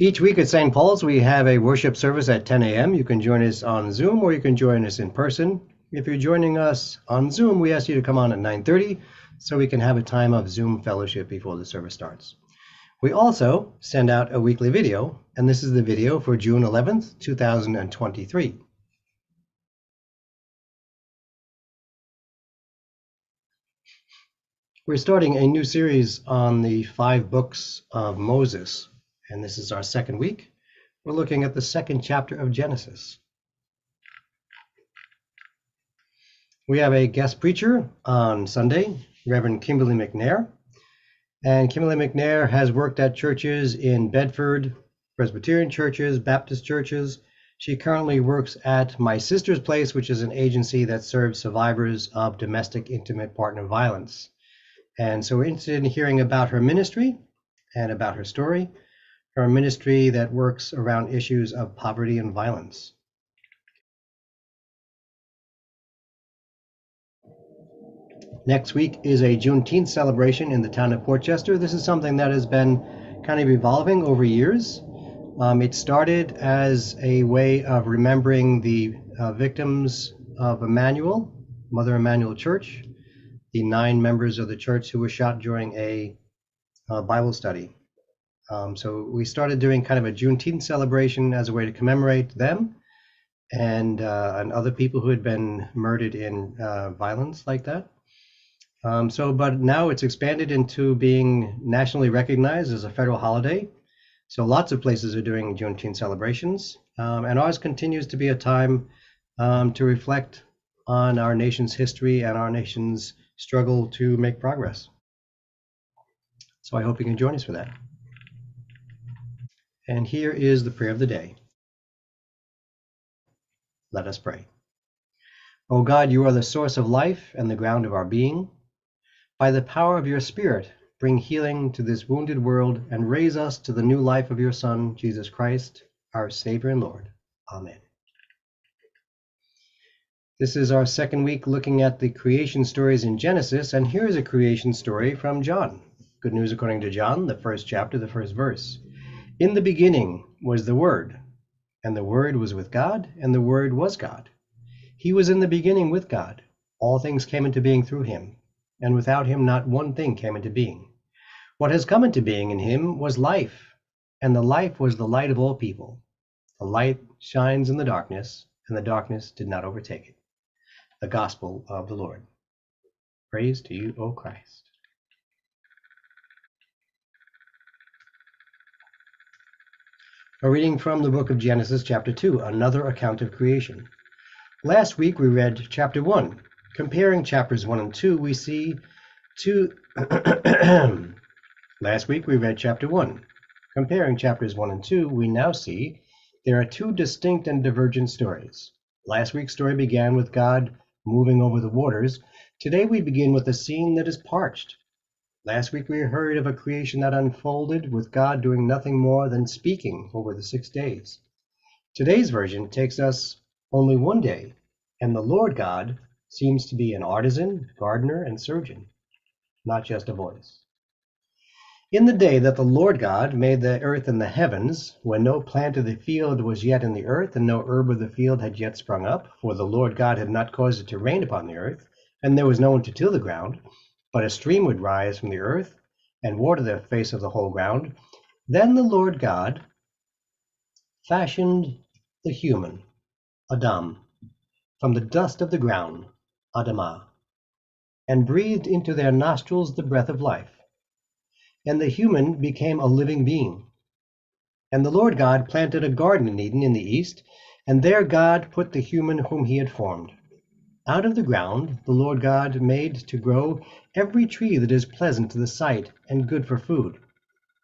Each week at St. Paul's, we have a worship service at 10 a.m. You can join us on Zoom or you can join us in person. If you're joining us on Zoom, we ask you to come on at 9:30 so we can have a time of Zoom fellowship before the service starts. We also send out a weekly video, and this is the video for June 11th, 2023. We're starting a new series on the five books of Moses, and this is our second week. We're looking at the second chapter of Genesis. We have a guest preacher on Sunday, Reverend Kimberly McNair. And Kimberly McNair has worked at churches in Bedford, Presbyterian churches, Baptist churches. She currently works at My Sister's Place, which is an agency that serves survivors of domestic intimate partner violence. And so we're interested in hearing about her ministry and about her story, her ministry that works around issues of poverty and violence. Next week is a Juneteenth celebration in the town of Port Chester. This is something that has been kind of evolving over years. Um, it started as a way of remembering the uh, victims of Emanuel, Mother Emanuel Church, the nine members of the church who were shot during a uh, Bible study. Um, so we started doing kind of a Juneteenth celebration as a way to commemorate them and uh, and other people who had been murdered in uh, violence like that. Um, so, but now it's expanded into being nationally recognized as a federal holiday. So lots of places are doing Juneteenth celebrations, um, and ours continues to be a time um, to reflect on our nation's history and our nation's struggle to make progress. So I hope you can join us for that. And here is the prayer of the day. Let us pray. O God, you are the source of life and the ground of our being. By the power of your Spirit, bring healing to this wounded world and raise us to the new life of your Son, Jesus Christ, our Savior and Lord. Amen. This is our second week looking at the creation stories in Genesis, and here is a creation story from John. Good news according to John, the first chapter, the first verse. In the beginning was the Word, and the Word was with God, and the Word was God. He was in the beginning with God. All things came into being through him, and without him not one thing came into being. What has come into being in him was life, and the life was the light of all people. The light shines in the darkness, and the darkness did not overtake it the gospel of the Lord. Praise to you, O Christ. A reading from the book of Genesis, chapter 2, another account of creation. Last week we read chapter 1. Comparing chapters 1 and 2, we see two. Last week we read chapter 1. Comparing chapters 1 and 2, we now see there are two distinct and divergent stories. Last week's story began with God moving over the waters, today we begin with a scene that is parched. Last week we heard of a creation that unfolded with God doing nothing more than speaking over the six days. Today's version takes us only one day, and the Lord God seems to be an artisan, gardener, and surgeon, not just a voice. In the day that the Lord God made the earth and the heavens, when no plant of the field was yet in the earth, and no herb of the field had yet sprung up, for the Lord God had not caused it to rain upon the earth, and there was no one to till the ground, but a stream would rise from the earth, and water the face of the whole ground, then the Lord God fashioned the human, Adam, from the dust of the ground, Adamah, and breathed into their nostrils the breath of life and the human became a living being. And the Lord God planted a garden in Eden in the east, and there God put the human whom he had formed. Out of the ground the Lord God made to grow every tree that is pleasant to the sight and good for food,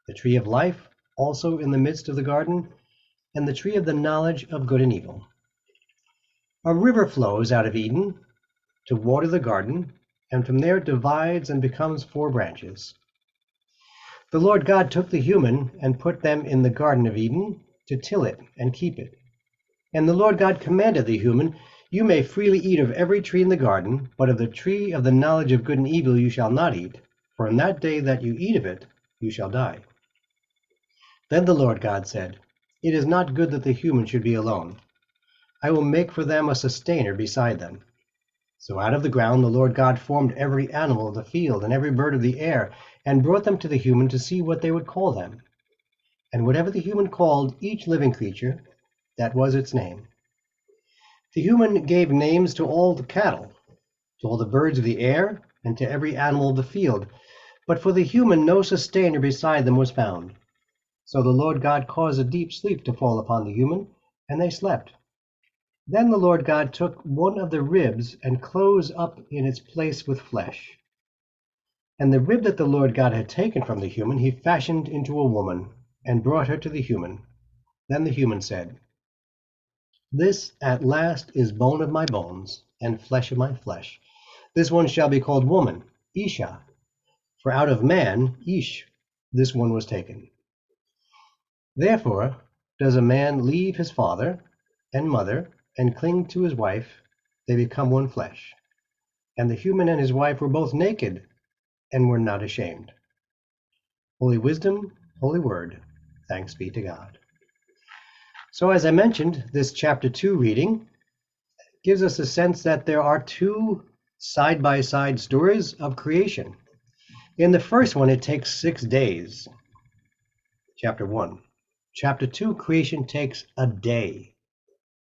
the tree of life also in the midst of the garden, and the tree of the knowledge of good and evil. A river flows out of Eden to water the garden, and from there it divides and becomes four branches. The Lord God took the human and put them in the Garden of Eden to till it and keep it. And the Lord God commanded the human, You may freely eat of every tree in the garden, but of the tree of the knowledge of good and evil you shall not eat, for in that day that you eat of it you shall die. Then the Lord God said, It is not good that the human should be alone. I will make for them a sustainer beside them. So out of the ground the Lord God formed every animal of the field and every bird of the air, and brought them to the human to see what they would call them. And whatever the human called each living creature, that was its name. The human gave names to all the cattle, to all the birds of the air, and to every animal of the field. But for the human no sustainer beside them was found. So the Lord God caused a deep sleep to fall upon the human, and they slept. Then the Lord God took one of the ribs and closed up in its place with flesh. And the rib that the Lord God had taken from the human he fashioned into a woman, and brought her to the human. Then the human said, This at last is bone of my bones, and flesh of my flesh. This one shall be called woman, Isha, for out of man, Ish, this one was taken. Therefore does a man leave his father and mother and cling to his wife, they become one flesh. And the human and his wife were both naked and were not ashamed. Holy wisdom, holy word, thanks be to God. So, as I mentioned, this chapter 2 reading gives us a sense that there are two side by side stories of creation. In the first one, it takes six days, chapter 1. Chapter 2, creation takes a day.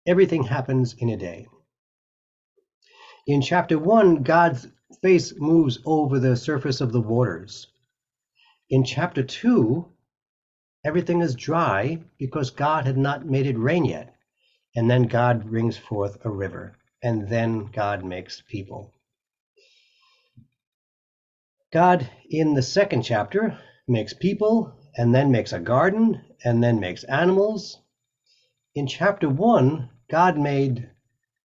Everything happens in a day. In chapter 1, God's face moves over the surface of the waters. In chapter 2, everything is dry because God had not made it rain yet. And then God brings forth a river, and then God makes people. God, in the second chapter, makes people, and then makes a garden, and then makes animals. In chapter 1, God made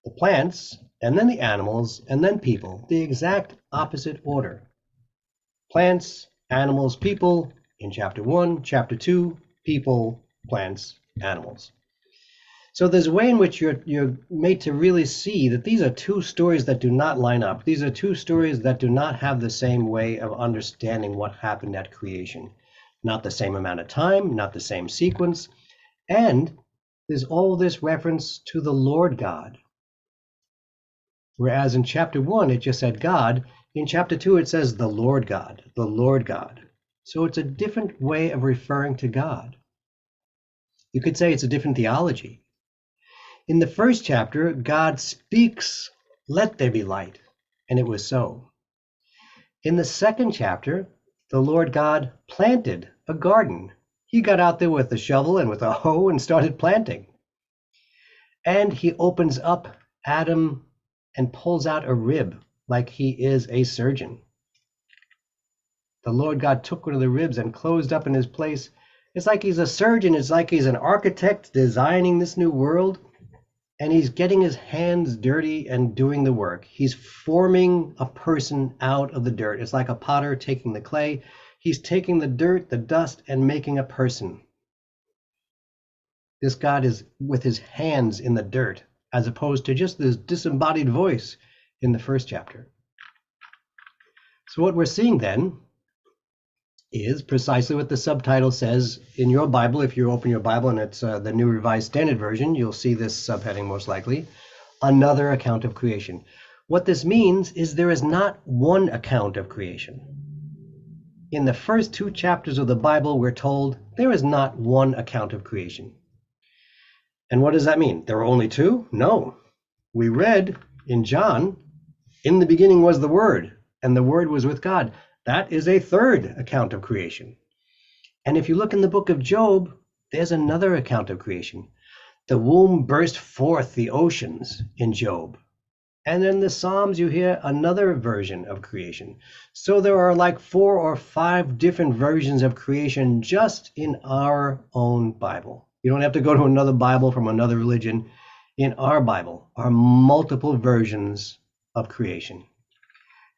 the plants, and then the animals, and then people, the exact opposite order. Plants, animals, people in chapter 1, chapter 2, people, plants, animals. So there's a way in which you're you're made to really see that these are two stories that do not line up. These are two stories that do not have the same way of understanding what happened at creation. Not the same amount of time, not the same sequence, and there's all this reference to the Lord God. Whereas in chapter 1 it just said God, in chapter 2 it says the Lord God, the Lord God. So it's a different way of referring to God. You could say it's a different theology. In the first chapter, God speaks, Let there be light, and it was so. In the second chapter, the Lord God planted a garden. He got out there with a shovel and with a hoe and started planting. And he opens up Adam and pulls out a rib like he is a surgeon. The Lord God took one of the ribs and closed up in his place. It's like he's a surgeon, it's like he's an architect designing this new world and he's getting his hands dirty and doing the work. He's forming a person out of the dirt. It's like a potter taking the clay. He's taking the dirt, the dust, and making a person. This God is with his hands in the dirt, as opposed to just this disembodied voice in the first chapter. So, what we're seeing then is precisely what the subtitle says in your Bible. If you open your Bible and it's uh, the New Revised Standard Version, you'll see this subheading most likely Another Account of Creation. What this means is there is not one account of creation. In the first two chapters of the Bible, we're told there is not one account of creation. And what does that mean? There are only two? No. We read in John, in the beginning was the Word, and the Word was with God. That is a third account of creation. And if you look in the book of Job, there's another account of creation. The womb burst forth the oceans in Job. And in the Psalms, you hear another version of creation. So there are like four or five different versions of creation just in our own Bible. You don't have to go to another Bible from another religion. In our Bible are multiple versions of creation.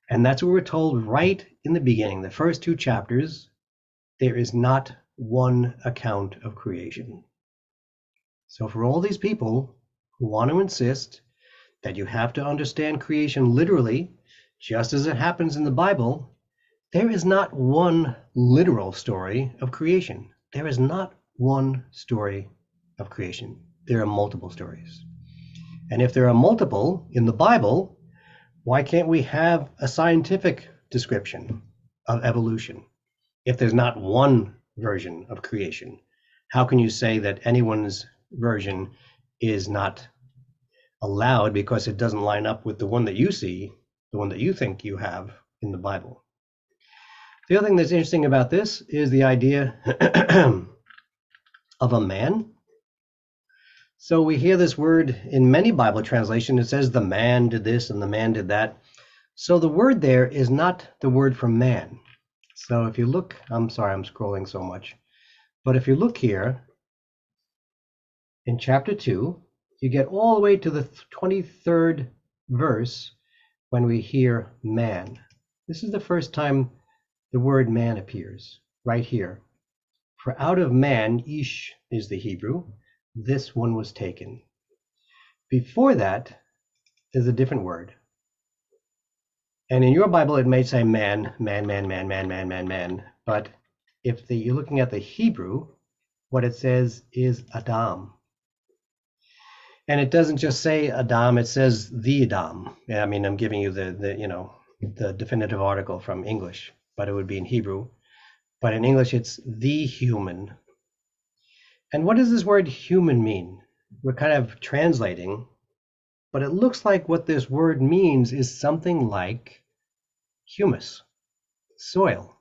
And that's what we're told right in the beginning, the first two chapters. There is not one account of creation. So, for all these people who want to insist that you have to understand creation literally, just as it happens in the Bible, there is not one literal story of creation. there is not one story of creation. There are multiple stories. And if there are multiple in the Bible, why can't we have a scientific description of evolution? If there's not one version of creation, how can you say that anyone's version is not allowed because it doesn't line up with the one that you see, the one that you think you have in the Bible? The other thing that's interesting about this is the idea of a man. So we hear this word in many Bible translations. It says the man did this and the man did that. So the word there is not the word for man. So if you look, I'm sorry, I'm scrolling so much. But if you look here in chapter 2, you get all the way to the 23rd verse when we hear man. This is the first time the word man appears, right here. For out of man, ish is the Hebrew, this one was taken. Before that is a different word. And in your Bible, it may say man, man, man, man, man, man, man, man. But if the, you're looking at the Hebrew, what it says is Adam. And it doesn't just say Adam, it says the Adam. I mean, I'm giving you the, the you know, the definitive article from English, but it would be in Hebrew. But in English, it's the human. And what does this word human mean? We're kind of translating, but it looks like what this word means is something like humus, soil,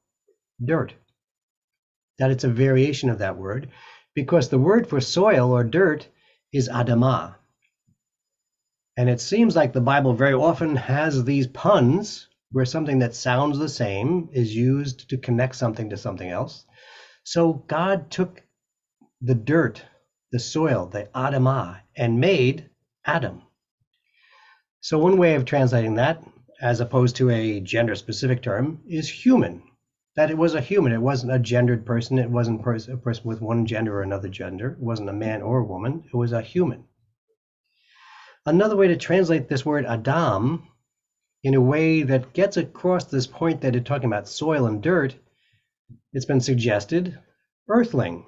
dirt. That it's a variation of that word, because the word for soil or dirt is Adamah. And it seems like the Bible very often has these puns where something that sounds the same is used to connect something to something else. So God took the dirt, the soil, the Adamah, and made Adam. So one way of translating that, as opposed to a gender specific term, is human. That it was a human. It wasn't a gendered person. It wasn't a person with one gender or another gender. It wasn't a man or a woman. It was a human. Another way to translate this word Adam in a way that gets across this point that it's talking about soil and dirt, it's been suggested earthling.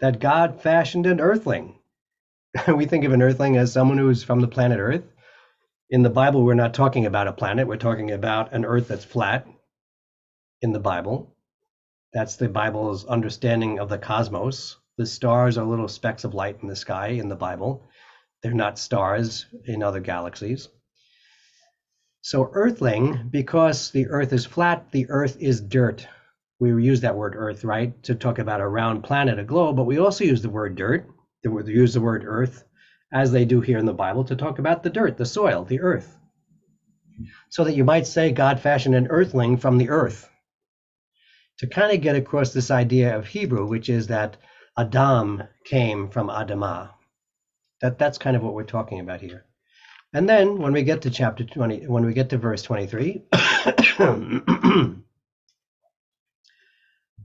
That God fashioned an earthling. we think of an earthling as someone who's from the planet Earth. In the Bible, we're not talking about a planet, we're talking about an earth that's flat in the Bible. That's the Bible's understanding of the cosmos. The stars are little specks of light in the sky in the Bible. They're not stars in other galaxies. So earthling, because the earth is flat, the earth is dirt. We use that word earth, right, to talk about a round planet, a globe, but we also use the word dirt, they use the word earth, as they do here in the Bible, to talk about the dirt, the soil, the earth. So that you might say God fashioned an earthling from the earth. To kind of get across this idea of Hebrew, which is that Adam came from Adamah. That, that's kind of what we're talking about here. And then when we get to chapter 20, when we get to verse 23,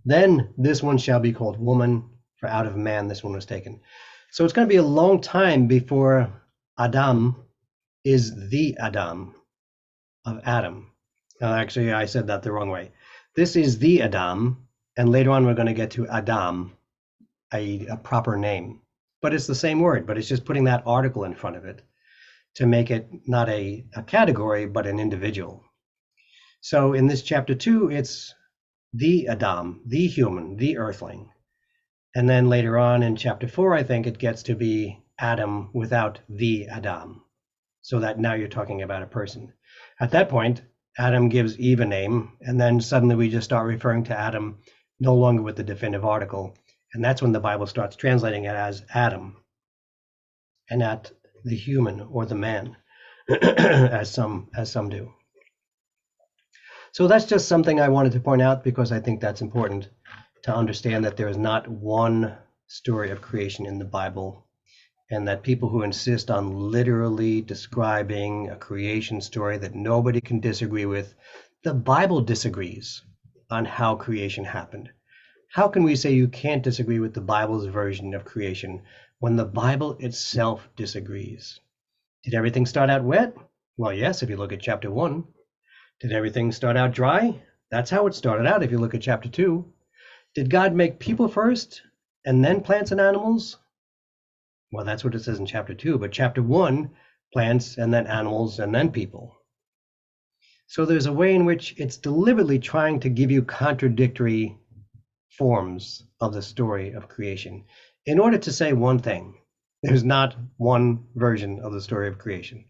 then this one shall be called woman, for out of man this one was taken. So it's going to be a long time before Adam is the Adam of Adam. Uh, actually, I said that the wrong way. This is the Adam, and later on we're going to get to Adam, a, a proper name. But it's the same word, but it's just putting that article in front of it to make it not a, a category, but an individual. So in this chapter two, it's the Adam, the human, the earthling. And then later on in chapter four, I think it gets to be Adam without the Adam. So that now you're talking about a person. At that point, Adam gives Eve a name, and then suddenly we just start referring to Adam no longer with the definitive article. And that's when the Bible starts translating it as Adam and not the human or the man, as some as some do. So that's just something I wanted to point out because I think that's important to understand that there is not one story of creation in the Bible, and that people who insist on literally describing a creation story that nobody can disagree with, the Bible disagrees on how creation happened. How can we say you can't disagree with the Bible's version of creation when the Bible itself disagrees. Did everything start out wet? Well, yes, if you look at chapter 1. Did everything start out dry? That's how it started out if you look at chapter 2. Did God make people first and then plants and animals? Well, that's what it says in chapter 2, but chapter 1, plants and then animals and then people. So there's a way in which it's deliberately trying to give you contradictory forms of the story of creation in order to say one thing. There's not one version of the story of creation.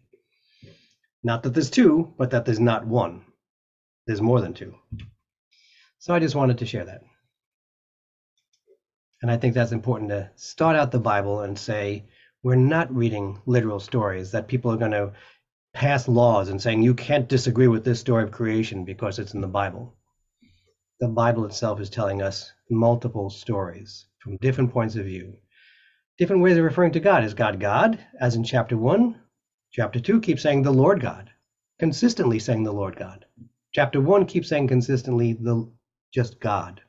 Not that there's two, but that there's not one. There's more than two. So I just wanted to share that. And I think that's important to start out the Bible and say, we're not reading literal stories that people are going to pass laws and saying you can't disagree with this story of creation because it's in the Bible. The Bible itself is telling us multiple stories from different points of view, different ways of referring to God. Is God God, as in chapter 1? Chapter 2 keeps saying the Lord God, consistently saying the Lord God. Chapter 1 keeps saying consistently the just God.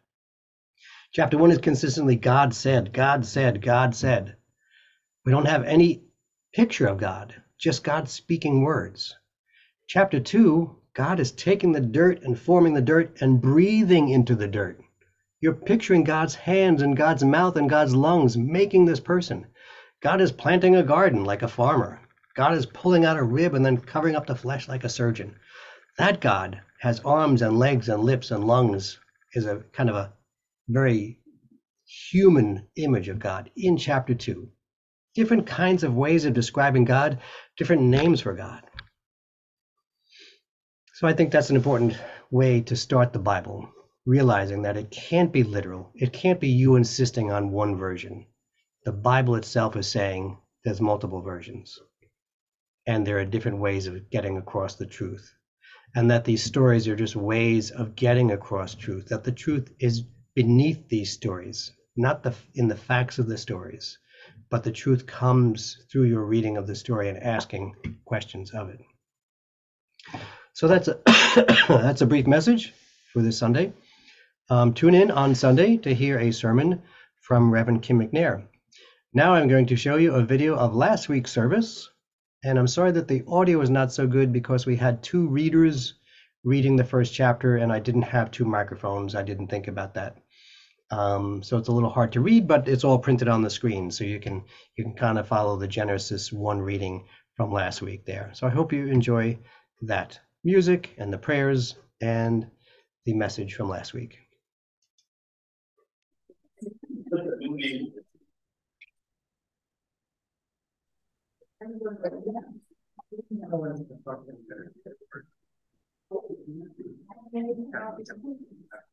Chapter 1 is consistently God said, God said, God said. We don't have any picture of God, just God speaking words. Chapter 2, God is taking the dirt and forming the dirt and breathing into the dirt. You're picturing God's hands and God's mouth and God's lungs making this person. God is planting a garden like a farmer. God is pulling out a rib and then covering up the flesh like a surgeon. That God has arms and legs and lips and lungs, is a kind of a very human image of God in chapter 2. Different kinds of ways of describing God, different names for God. So I think that's an important way to start the Bible, realizing that it can't be literal. It can't be you insisting on one version. The Bible itself is saying there's multiple versions, and there are different ways of getting across the truth. And that these stories are just ways of getting across truth, that the truth is beneath these stories, not the in the facts of the stories, but the truth comes through your reading of the story and asking questions of it. So that's a that's a brief message for this Sunday. Um, tune in on Sunday to hear a sermon from Reverend Kim McNair. Now I'm going to show you a video of last week's service, and I'm sorry that the audio is not so good because we had two readers reading the first chapter, and I didn't have two microphones. I didn't think about that. Um, so it's a little hard to read, but it's all printed on the screen, so you can you can kind of follow the Genesis one reading from last week there. So I hope you enjoy that music and the prayers and the message from last week.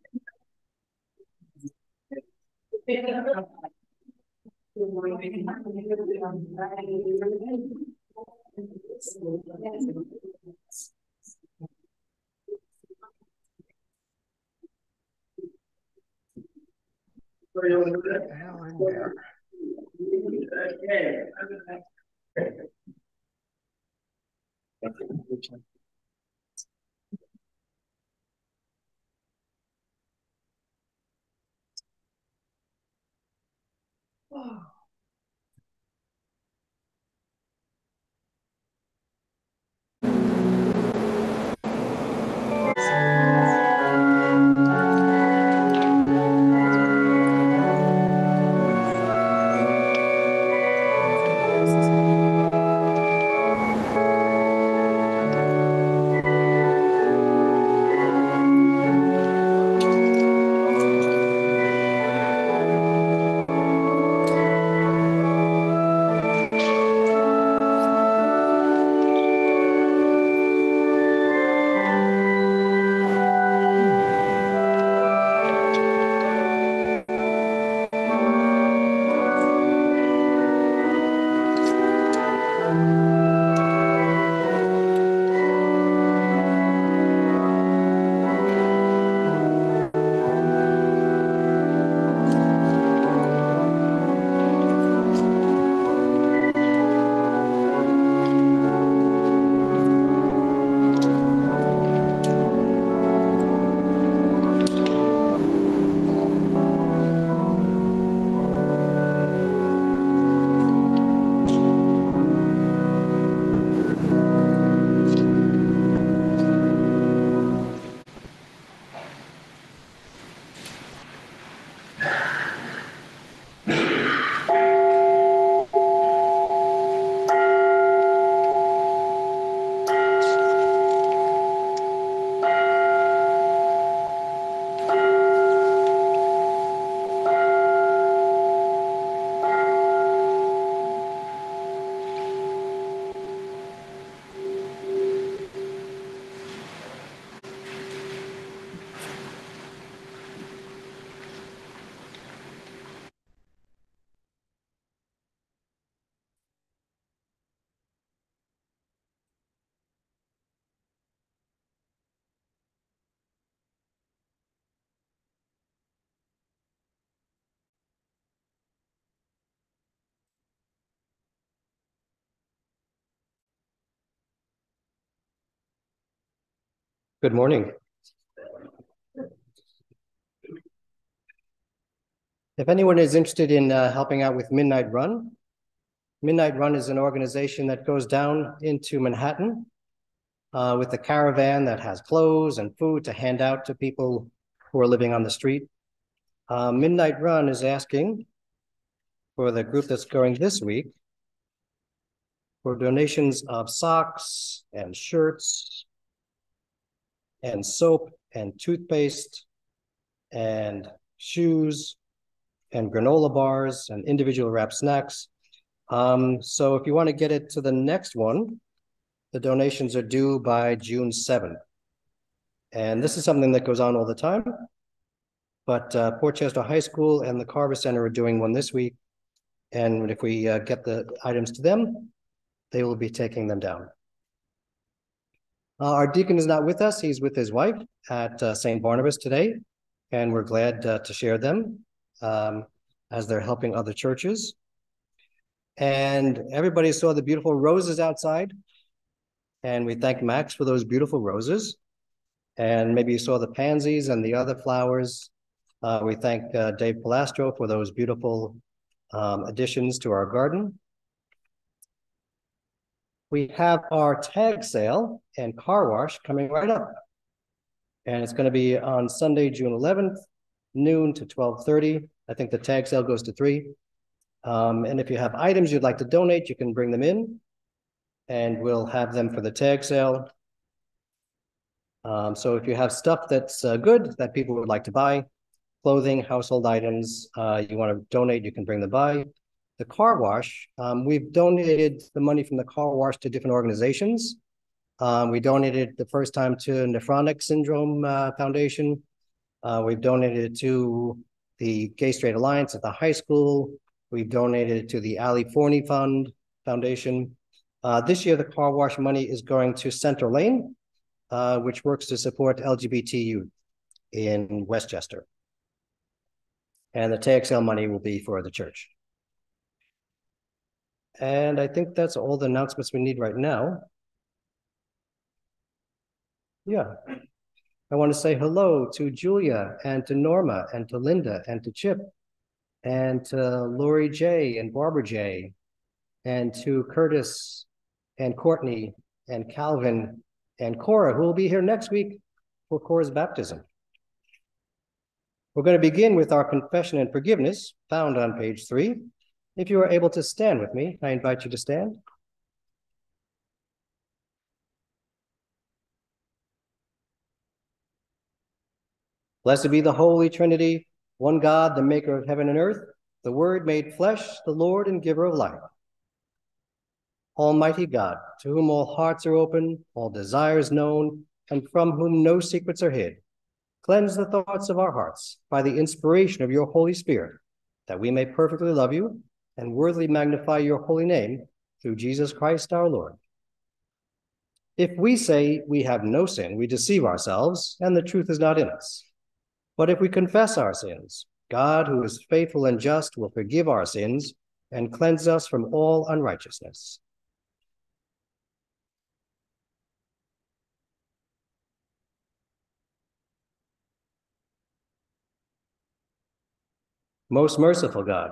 Okay. oh, Good morning. If anyone is interested in uh, helping out with Midnight Run, Midnight Run is an organization that goes down into Manhattan uh, with a caravan that has clothes and food to hand out to people who are living on the street. Uh, Midnight Run is asking for the group that's going this week for donations of socks and shirts and soap and toothpaste and shoes and granola bars and individual wrapped snacks. Um, so if you want to get it to the next one, the donations are due by June 7th. And this is something that goes on all the time. But uh, Port Chester High School and the Carver Center are doing one this week. And if we uh, get the items to them, they will be taking them down. Uh, our deacon is not with us. He's with his wife at uh, St. Barnabas today. And we're glad uh, to share them um, as they're helping other churches. And everybody saw the beautiful roses outside. And we thank Max for those beautiful roses. And maybe you saw the pansies and the other flowers. Uh, we thank uh, Dave Palastro for those beautiful um, additions to our garden. We have our tag sale and car wash coming right up. And it's going to be on Sunday, June 11th, noon to 12.30. I think the tag sale goes to 3. Um, and if you have items you'd like to donate, you can bring them in and we'll have them for the tag sale. Um, so if you have stuff that's uh, good that people would like to buy, clothing, household items, uh, you want to donate, you can bring them by. The car wash, um, we've donated the money from the car wash to different organizations. Um, we donated the first time to Nephrotic Syndrome uh, Foundation. Uh, we've donated to the Gay Straight Alliance at the high school. We've donated to the Ali Forney Fund Foundation. Uh, this year, the car wash money is going to CenterLane, uh, which works to support LGBT youth in Westchester. And the TXL money will be for the church. And I think that's all the announcements we need right now. Yeah. I want to say hello to Julia and to Norma and to Linda and to Chip and to Lori J and Barbara J and to Curtis and Courtney and Calvin and Cora, who will be here next week for Cora's baptism. We're going to begin with our confession and forgiveness found on page three. If you are able to stand with me, I invite you to stand. Blessed be the Holy Trinity, one God, the maker of heaven and earth, the Word made flesh, the Lord and giver of life. Almighty God, to whom all hearts are open, all desires known, and from whom no secrets are hid, cleanse the thoughts of our hearts by the inspiration of your Holy Spirit, that we may perfectly love you and worthily magnify your holy name through Jesus Christ our Lord. If we say we have no sin, we deceive ourselves, and the truth is not in us. But if we confess our sins, God, who is faithful and just, will forgive our sins and cleanse us from all unrighteousness. Most merciful God,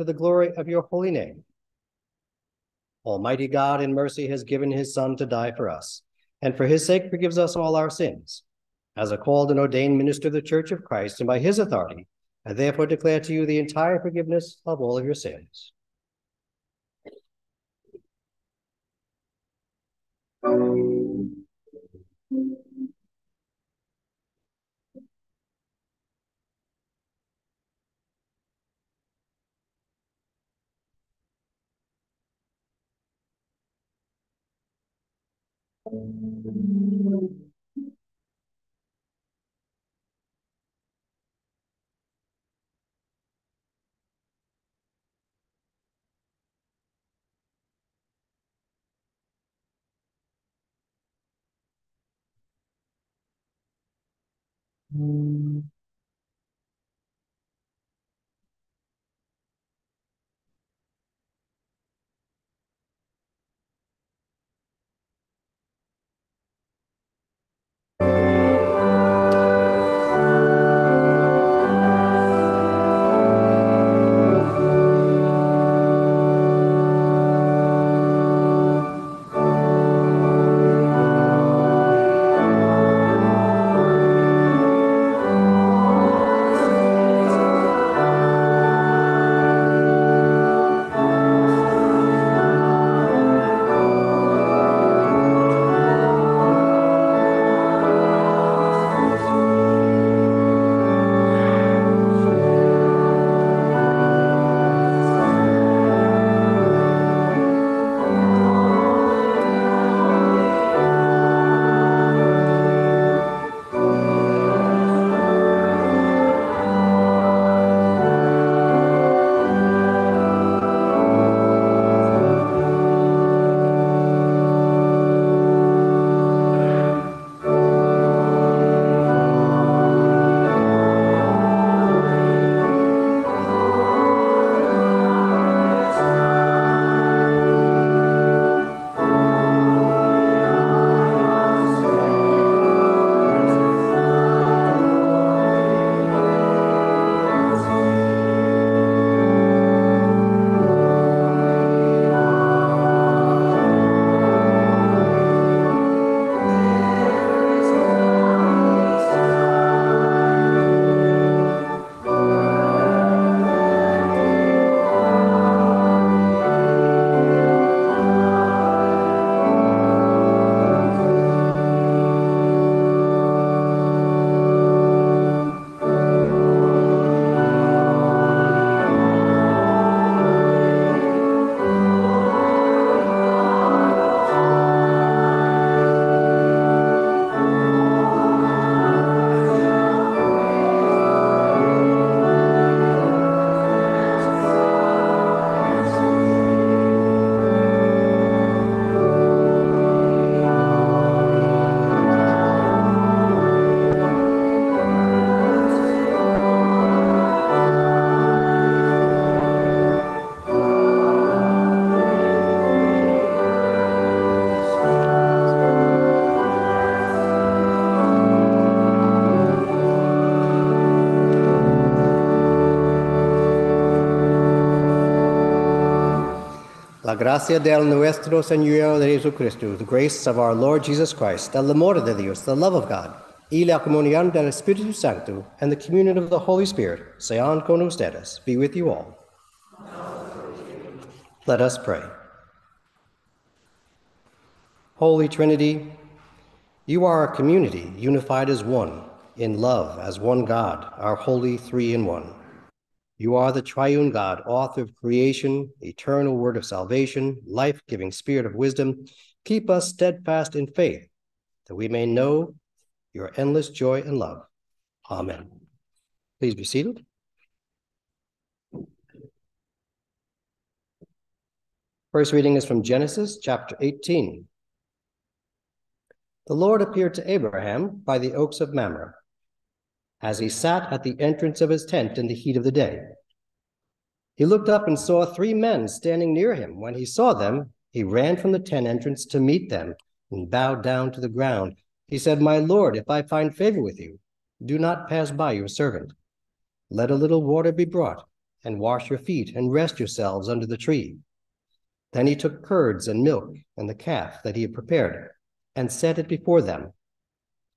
to the glory of your holy name. Almighty God in mercy has given his Son to die for us, and for his sake forgives us all our sins. As a called and ordained minister of the Church of Christ, and by his authority, I therefore declare to you the entire forgiveness of all of your sins. Mm-hmm. La gracia del nuestro Señor Jesucristo, the grace of our Lord Jesus Christ, el amor de Dios, the love of God, y la comunión del Espíritu Santo, and the communion of the Holy Spirit, sean con ustedes, be with you all. Let us pray. Holy Trinity, you are a community unified as one, in love as one God, our holy three in one. You are the triune God, author of creation, eternal word of salvation, life giving spirit of wisdom. Keep us steadfast in faith, that we may know your endless joy and love. Amen. Please be seated. First reading is from Genesis chapter 18. The Lord appeared to Abraham by the oaks of Mamre as he sat at the entrance of his tent in the heat of the day. He looked up and saw three men standing near him. When he saw them, he ran from the tent entrance to meet them and bowed down to the ground. He said, My Lord, if I find favor with you, do not pass by your servant. Let a little water be brought, and wash your feet, and rest yourselves under the tree. Then he took curds and milk and the calf that he had prepared, and set it before them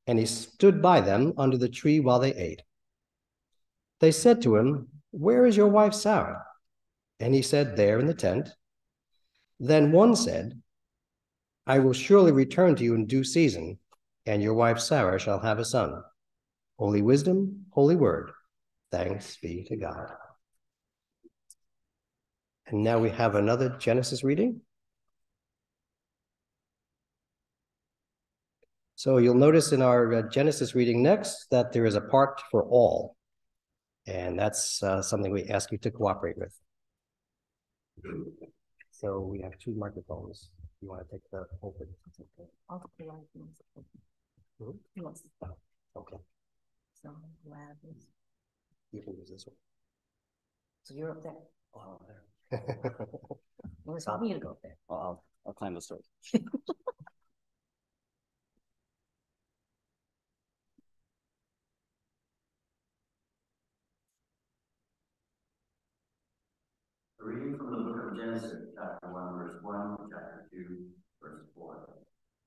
and he stood by them under the tree while they ate. They said to him, Where is your wife Sarah? And he said, There in the tent. Then one said, I will surely return to you in due season, and your wife Sarah shall have a son. Holy wisdom, holy word. Thanks be to God. And now we have another Genesis reading. So you'll notice in our uh, Genesis reading next that there is a part for all. And that's uh, something we ask you to cooperate with. So we have two microphones. You want to take the pulpit? Okay. okay So glad this- You can use this one. So you're up there. Oh, there. Well, it's not me to go up there. I'll, I'll, I'll climb the story. A reading from the book of Genesis, chapter one, verse one, chapter two, verse four.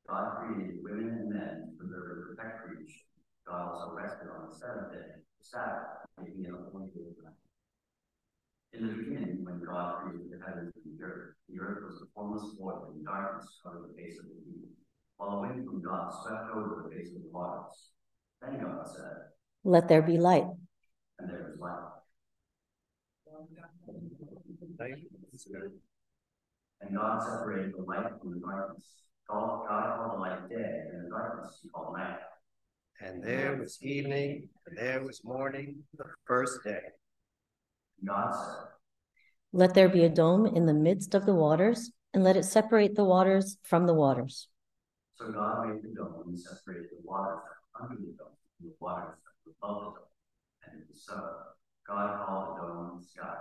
God created women and men to preserve and protect creation. God also rested on the seventh day, the Sabbath, making it a holy day of rest. In the beginning, when God created the heavens and the earth, the earth was a formless void, and darkness covered the face of the deep, while the wind from God swept over the face of the waters. Then God said, Let there be light. and there was light. Thank you. That's good. And God separated the light from the darkness. God, God called the light day, and the darkness he night. And there was evening, and there was morning, the first day. And God said, Let there be a dome in the midst of the waters, and let it separate the waters from the waters. So God made the dome and separated the waters that were under the dome from the waters that were above the dome. And it was so. God called the dome the sky.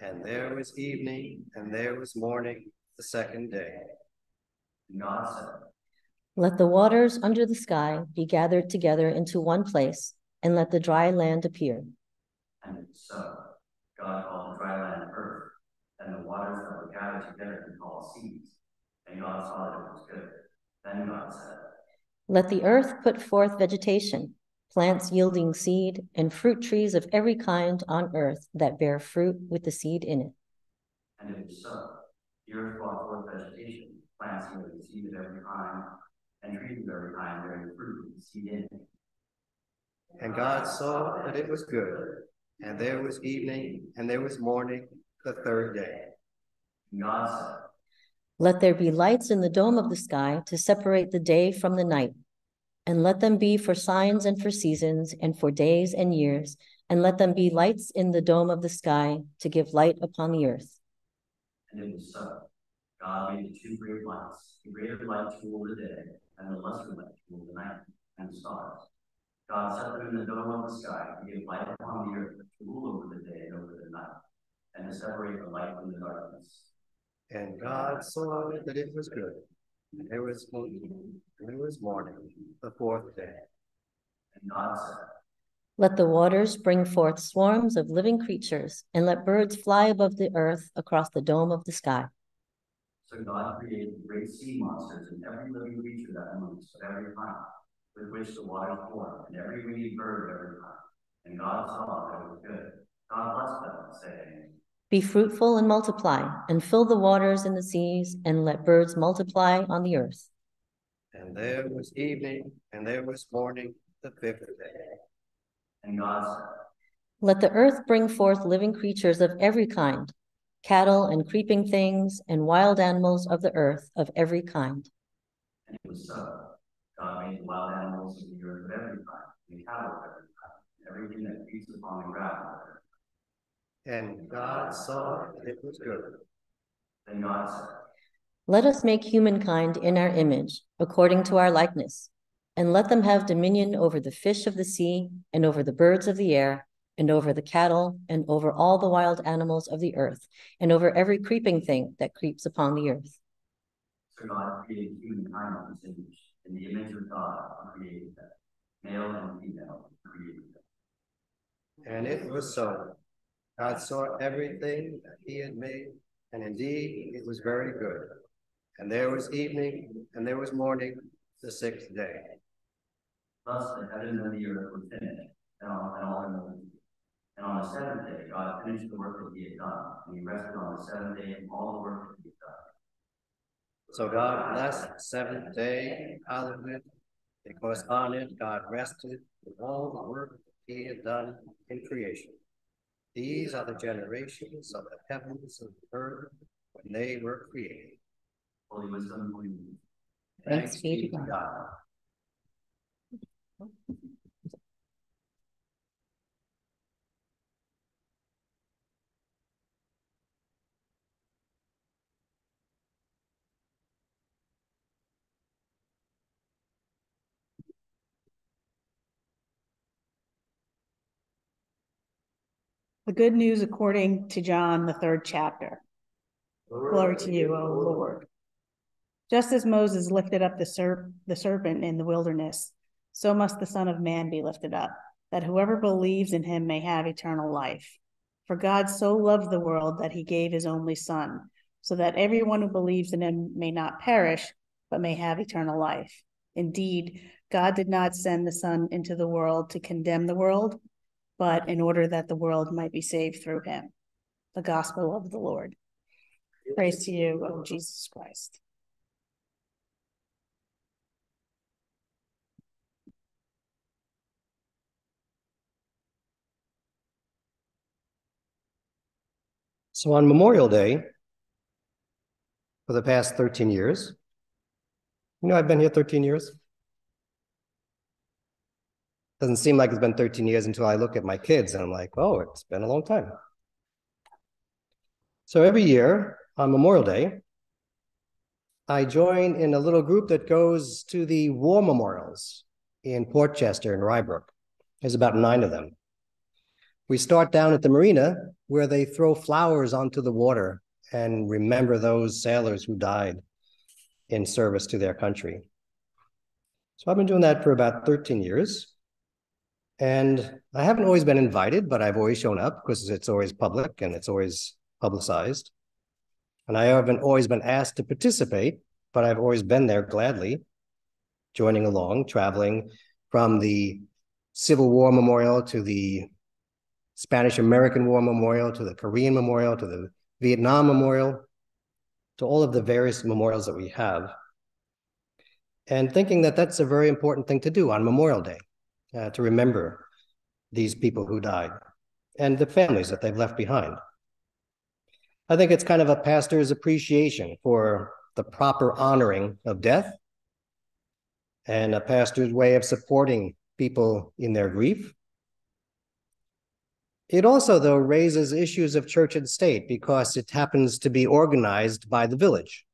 And there was evening, and there was morning, the second day. And God said, Let the waters under the sky be gathered together into one place, and let the dry land appear. and so. God called the dry land earth, and the waters that were gathered together he called seas. And God saw that it was good. Then God said, Let the earth put forth vegetation, plants yielding seed, and fruit trees of every kind on earth that bear fruit with the seed in it. And it was so. The earth brought forth vegetation, plants yielding seed of every kind, and trees of every kind bearing fruit with seed in it. And God saw that it was good. And there was evening, and there was morning, the third day. And God said, Let there be lights in the dome of the sky to separate the day from the night. And let them be for signs and for seasons and for days and years. And let them be lights in the dome of the sky to give light upon the earth. and it was so. God made the two great lights, the greater light to rule the day, and the lesser light to rule the night, and the stars. God set them in the dome of the sky to give light upon the earth, to rule over the day and over the night, and to separate the light from the darkness. And God saw that it was good. And there was evening, and there was morning, the fourth day. And God said, Let the waters bring forth swarms of living creatures, and let birds fly above the earth across the dome of the sky. So God created the great sea monsters and every living creature that moves of every kind, with which the waters form, and every winged bird of every kind. And God saw that it was good. God blessed them, saying, Be fruitful and multiply, and fill the waters in the seas, and let birds multiply on the earth. And there was evening, and there was morning, the fifth day. And God said, Let the earth bring forth living creatures of every kind, cattle and creeping things, and wild animals of the earth of every kind. And it was so. God made the wild animals of the earth of every kind, and cattle of every kind, and everything that creeps upon the ground. And God saw that it was good. Then God said, Let us make humankind in our image, according to our likeness, and let them have dominion over the fish of the sea, and over the birds of the air, and over the cattle, and over all the wild animals of the earth, and over every creeping thing that creeps upon the earth. So God created humankind in his image. In the image of God, created them. Male and female, created them. And it was so. God saw everything that he had made, and indeed it was very good. And there was evening, and there was morning, the sixth day. Thus the heaven and the earth were finished, and all, and all in them. And on the seventh day, God finished the work that he had done, and he rested on the seventh day from all the work that he had done. So God blessed the seventh day and hallowed it, because on it God rested from all the work that he had done in creation. These are the generations of the heavens and the earth when they were created. Holy wisdom, holy wisdom. Thanks be to God. The good news according to John, the third chapter. Glory to you, O Lord. Just as Moses lifted up the, serp- the serpent in the wilderness, so must the Son of Man be lifted up, that whoever believes in him may have eternal life. For God so loved the world that he gave his only Son, so that everyone who believes in him may not perish, but may have eternal life. Indeed, God did not send the Son into the world to condemn the world, but in order that the world might be saved through him. The gospel of the Lord. Praise to you, O Jesus Christ. So on Memorial Day, for the past 13 years, you know, I've been here 13 years. Doesn't seem like it's been 13 years until I look at my kids and I'm like, oh, it's been a long time. So every year on Memorial Day, I join in a little group that goes to the war memorials in Port Chester and Rye Brook. There's about nine of them. We start down at the marina where they throw flowers onto the water and remember those sailors who died in service to their country. So I've been doing that for about 13 years. And I haven't always been invited, but I've always shown up because it's always public and it's always publicized. And I haven't always been asked to participate, but I've always been there gladly, joining along, traveling from the Civil War Memorial to the Spanish American War Memorial to the Korean Memorial to the Vietnam Memorial to all of the various memorials that we have. And thinking that that's a very important thing to do on Memorial Day, uh, to remember these people who died and the families that they've left behind. I think it's kind of a pastor's appreciation for the proper honoring of death and a pastor's way of supporting people in their grief it also, though, raises issues of church and state because it happens to be organized by the village.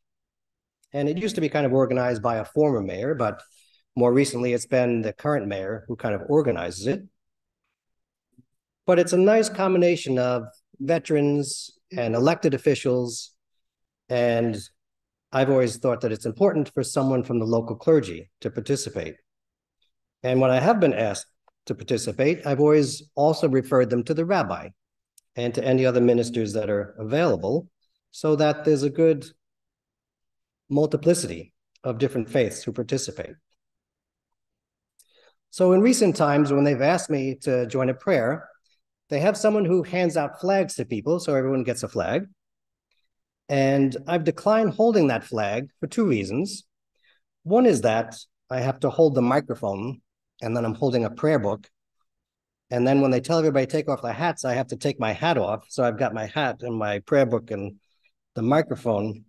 And it used to be kind of organized by a former mayor, but more recently it's been the current mayor who kind of organizes it. But it's a nice combination of veterans and elected officials. And I've always thought that it's important for someone from the local clergy to participate. And when I have been asked to participate, I've always also referred them to the rabbi and to any other ministers that are available so that there's a good multiplicity of different faiths who participate. So in recent times, when they've asked me to join a prayer, they have someone who hands out flags to people, so everyone gets a flag. And I've declined holding that flag for two reasons. One is that I have to hold the microphone and then I'm holding a prayer book. And then when they tell everybody to take off their hats, I have to take my hat off. So I've got my hat and my prayer book and the microphone.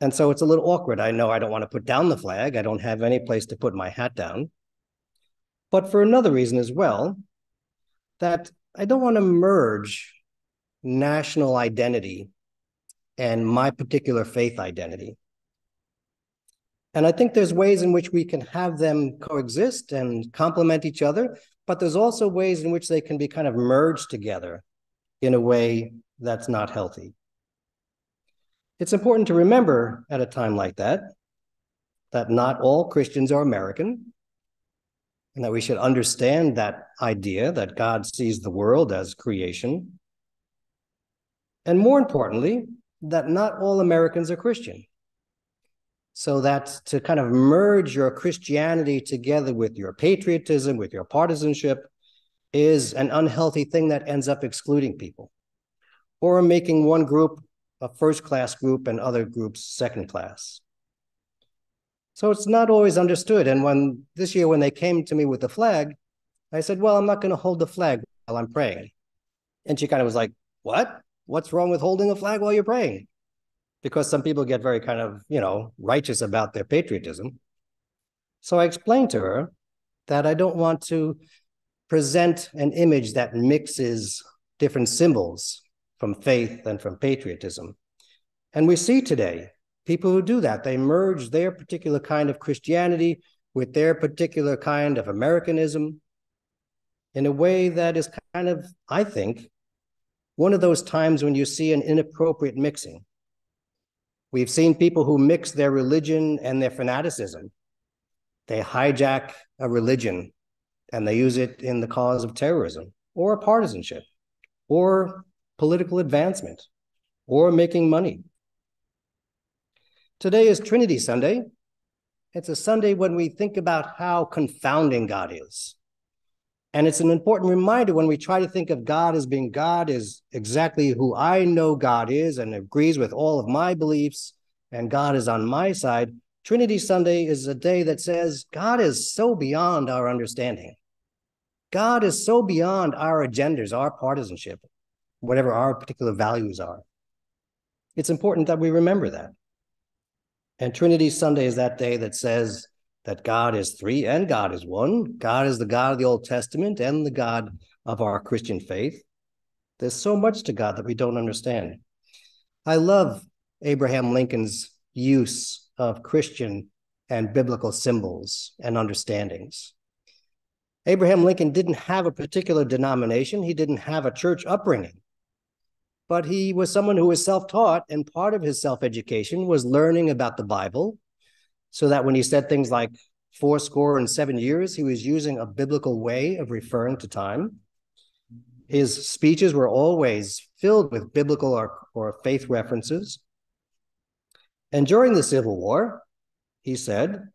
And so it's a little awkward. I know I don't want to put down the flag. I don't have any place to put my hat down. But for another reason as well, that I don't want to merge national identity and my particular faith identity. And I think there's ways in which we can have them coexist and complement each other, but there's also ways in which they can be kind of merged together in a way that's not healthy. It's important to remember at a time like that that not all Christians are American, and that we should understand that idea that God sees the world as creation. And more importantly, that not all Americans are Christian so that to kind of merge your Christianity together with your patriotism, with your partisanship, is an unhealthy thing that ends up excluding people or making one group a first class group and other groups second class. So it's not always understood. And when this year, when they came to me with the flag, I said, Well, I'm not going to hold the flag while I'm praying. And she kind of was like, What? What's wrong with holding a flag while you're praying? because some people get very kind of, you know, righteous about their patriotism. So I explained to her that I don't want to present an image that mixes different symbols from faith and from patriotism. And we see today people who do that. They merge their particular kind of Christianity with their particular kind of Americanism. in a way that is kind of, I think, one of those times when you see an inappropriate mixing. We've seen people who mix their religion and their fanaticism. They hijack a religion and they use it in the cause of terrorism or partisanship or political advancement or making money. Today is Trinity Sunday. It's a Sunday when we think about how confounding God is. And it's an important reminder when we try to think of God as being God is exactly who I know God is and agrees with all of my beliefs, and God is on my side. Trinity Sunday is a day that says God is so beyond our understanding. God is so beyond our agendas, our partisanship, whatever our particular values are. It's important that we remember that. And Trinity Sunday is that day that says that God is three and God is one. God is the God of the Old Testament and the God of our Christian faith. There's so much to God that we don't understand. I love Abraham Lincoln's use of Christian and biblical symbols and understandings. Abraham Lincoln didn't have a particular denomination, he didn't have a church upbringing but he was someone who was self-taught and part of his self-education was learning about the bible so that when he said things like four score and seven years he was using a biblical way of referring to time. His speeches were always filled with biblical or, or faith references. And during the civil war he said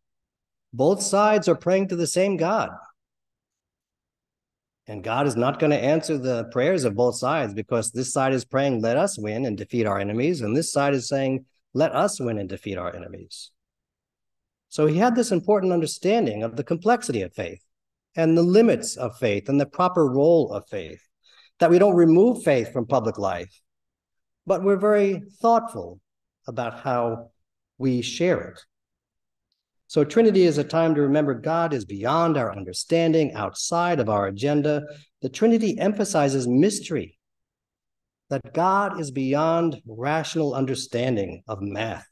both sides are praying to the same god and God is not going to answer the prayers of both sides because this side is praying, let us win and defeat our enemies. And this side is saying, let us win and defeat our enemies. So he had this important understanding of the complexity of faith and the limits of faith and the proper role of faith, that we don't remove faith from public life, but we're very thoughtful about how we share it. So, Trinity is a time to remember God is beyond our understanding, outside of our agenda. The Trinity emphasizes mystery, that God is beyond rational understanding of math.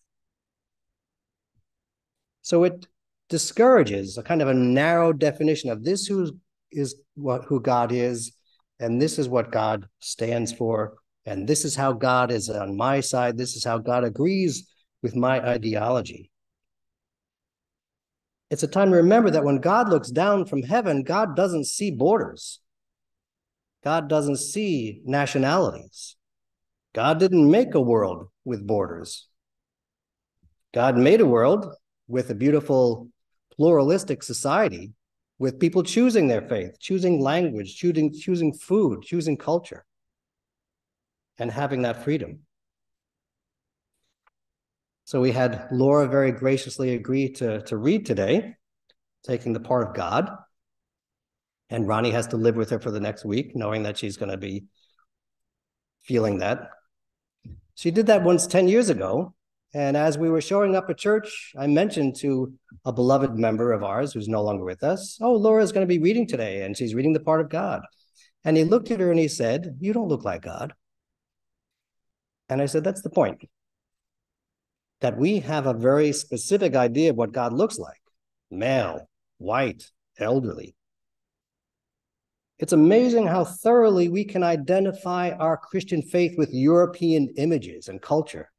So, it discourages a kind of a narrow definition of this who is what who God is, and this is what God stands for, and this is how God is on my side, this is how God agrees with my ideology. It's a time to remember that when God looks down from heaven, God doesn't see borders. God doesn't see nationalities. God didn't make a world with borders. God made a world with a beautiful pluralistic society with people choosing their faith, choosing language, choosing, choosing food, choosing culture, and having that freedom. So we had Laura very graciously agree to, to read today, taking the part of God. And Ronnie has to live with her for the next week, knowing that she's going to be feeling that. She did that once 10 years ago. And as we were showing up at church, I mentioned to a beloved member of ours who's no longer with us, Oh, Laura's going to be reading today, and she's reading the part of God. And he looked at her and he said, You don't look like God. And I said, That's the point that we have a very specific idea of what God looks like male, white, elderly. It's amazing how thoroughly we can identify our Christian faith with European images and culture.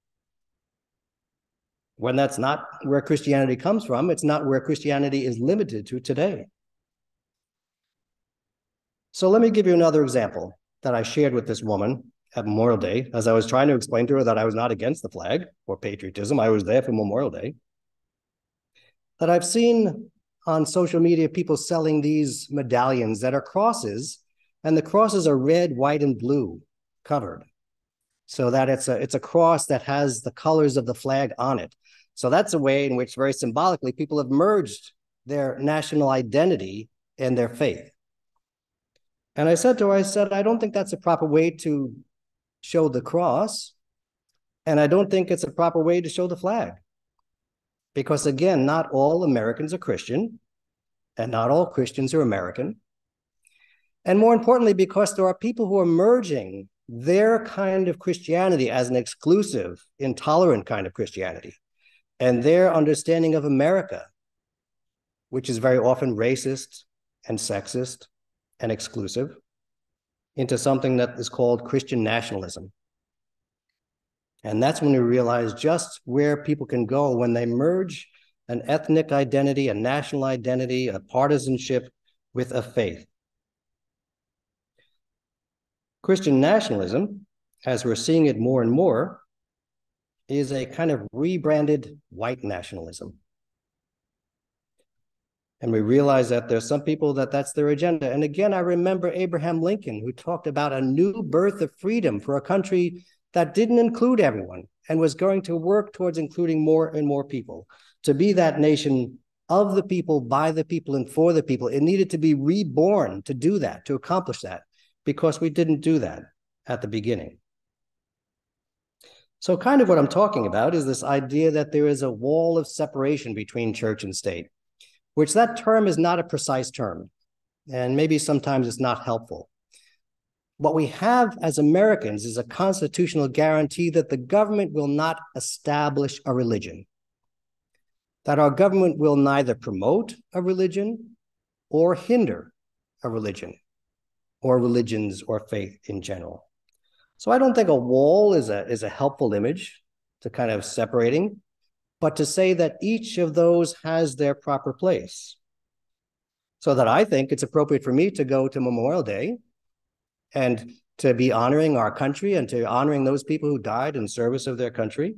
When that's not where Christianity comes from, it's not where Christianity is limited to today. So let me give you another example that I shared with this woman at Memorial Day, as I was trying to explain to her that I was not against the flag or patriotism, I was there for Memorial Day, that I've seen on social media people selling these medallions that are crosses, and the crosses are red, white, and blue covered. So that it's a it's a cross that has the colors of the flag on it. So that's a way in which very symbolically people have merged their national identity and their faith. And I said to her, I said, I don't think that's a proper way to show the cross. And I don't think it's a proper way to show the flag. Because again, not all Americans are Christian, and not all Christians are American. And more importantly, because there are people who are merging their kind of Christianity as an exclusive, intolerant kind of Christianity, and their understanding of America, which is very often racist and sexist and exclusive into something that is called Christian nationalism. And that's when we realize just where people can go when they merge an ethnic identity, a national identity, a partisanship with a faith. Christian nationalism, as we're seeing it more and more, is a kind of rebranded white nationalism. And we realize that there's some people that that's their agenda. And again, I remember Abraham Lincoln, who talked about a new birth of freedom for a country that didn't include everyone and was going to work towards including more and more people. To be that nation of the people, by the people, and for the people, it needed to be reborn to do that, to accomplish that, because we didn't do that at the beginning. So, kind of what I'm talking about is this idea that there is a wall of separation between church and state, which that term is not a precise term. And maybe sometimes it's not helpful. What we have as Americans is a constitutional guarantee that the government will not establish a religion, that our government will neither promote a religion or hinder a religion or religions or faith in general. So I don't think a wall is a, is a helpful image to kind of separating, but to say that each of those has their proper place. So that I think it's appropriate for me to go to Memorial Day and to be honoring our country and to honoring those people who died in service of their country.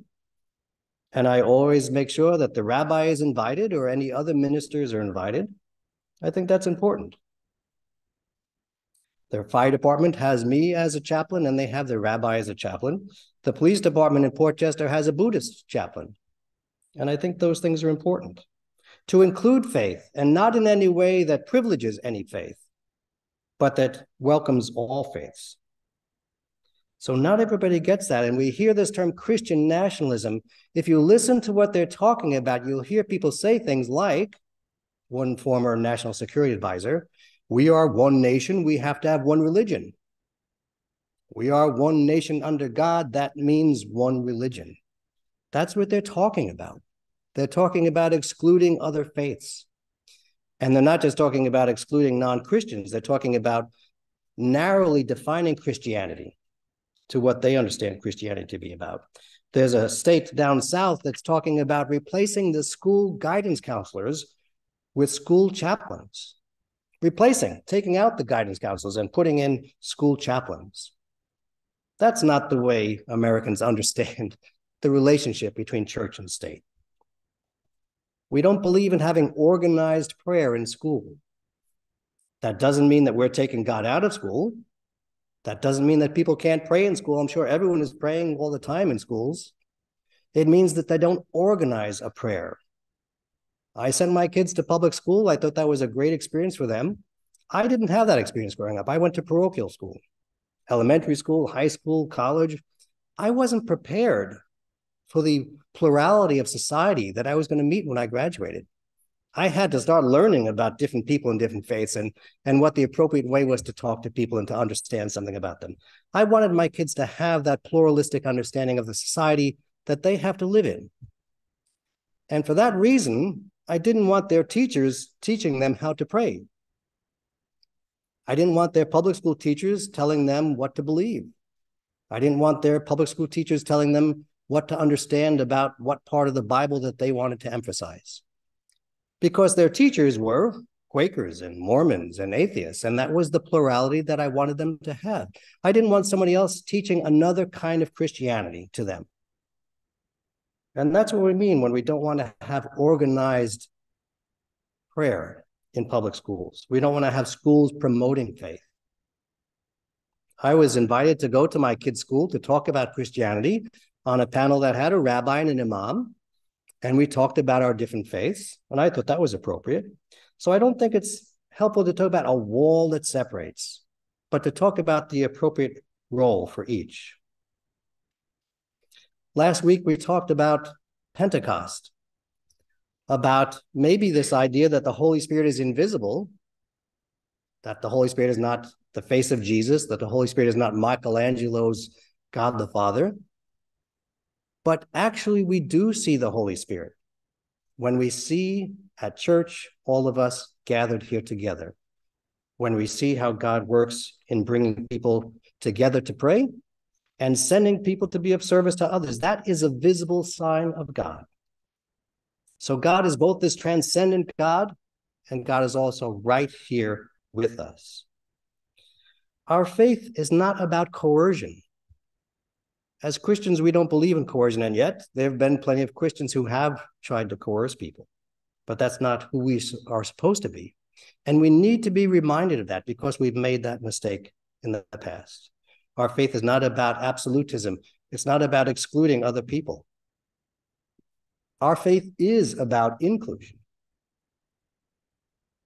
And I always make sure that the rabbi is invited or any other ministers are invited. I think that's important. Their fire department has me as a chaplain and they have the rabbi as a chaplain. The police department in Port Chester has a Buddhist chaplain. And I think those things are important. To include faith and not in any way that privileges any faith, but that welcomes all faiths. So not everybody gets that. And we hear this term Christian nationalism. If you listen to what they're talking about, you'll hear people say things like one former national security advisor, we are one nation, we have to have one religion. We are one nation under God, that means one religion. That's what they're talking about. They're talking about excluding other faiths. And they're not just talking about excluding non Christians, they're talking about narrowly defining Christianity to what they understand Christianity to be about. There's a state down south that's talking about replacing the school guidance counselors with school chaplains, replacing, taking out the guidance counselors and putting in school chaplains. That's not the way Americans understand the relationship between church and state. We don't believe in having organized prayer in school. That doesn't mean that we're taking God out of school. That doesn't mean that people can't pray in school. I'm sure everyone is praying all the time in schools. It means that they don't organize a prayer. I sent my kids to public school. I thought that was a great experience for them. I didn't have that experience growing up. I went to parochial school, elementary school, high school, college. I wasn't prepared for the plurality of society that I was going to meet when I graduated. I had to start learning about different people and different faiths and, and what the appropriate way was to talk to people and to understand something about them. I wanted my kids to have that pluralistic understanding of the society that they have to live in. And for that reason, I didn't want their teachers teaching them how to pray. I didn't want their public school teachers telling them what to believe. I didn't want their public school teachers telling them what to understand about what part of the Bible that they wanted to emphasize. Because their teachers were Quakers and Mormons and atheists, and that was the plurality that I wanted them to have. I didn't want somebody else teaching another kind of Christianity to them. And that's what we mean when we don't want to have organized prayer in public schools. We don't want to have schools promoting faith. I was invited to go to my kids' school to talk about Christianity on a panel that had a rabbi and an imam, and we talked about our different faiths, and I thought that was appropriate. So I don't think it's helpful to talk about a wall that separates, but to talk about the appropriate role for each. Last week, we talked about Pentecost, about maybe this idea that the Holy Spirit is invisible, that the Holy Spirit is not the face of Jesus, that the Holy Spirit is not Michelangelo's God the Father, but actually, we do see the Holy Spirit when we see at church all of us gathered here together. when we see how God works in bringing people together to pray and sending people to be of service to others. That is a visible sign of God. So God is both this transcendent God, and God is also right here with us. Our faith is not about coercion. As Christians, we don't believe in coercion, and yet there have been plenty of Christians who have tried to coerce people. But that's not who we are supposed to be. And we need to be reminded of that because we've made that mistake in the past. Our faith is not about absolutism, it's not about excluding other people. Our faith is about inclusion.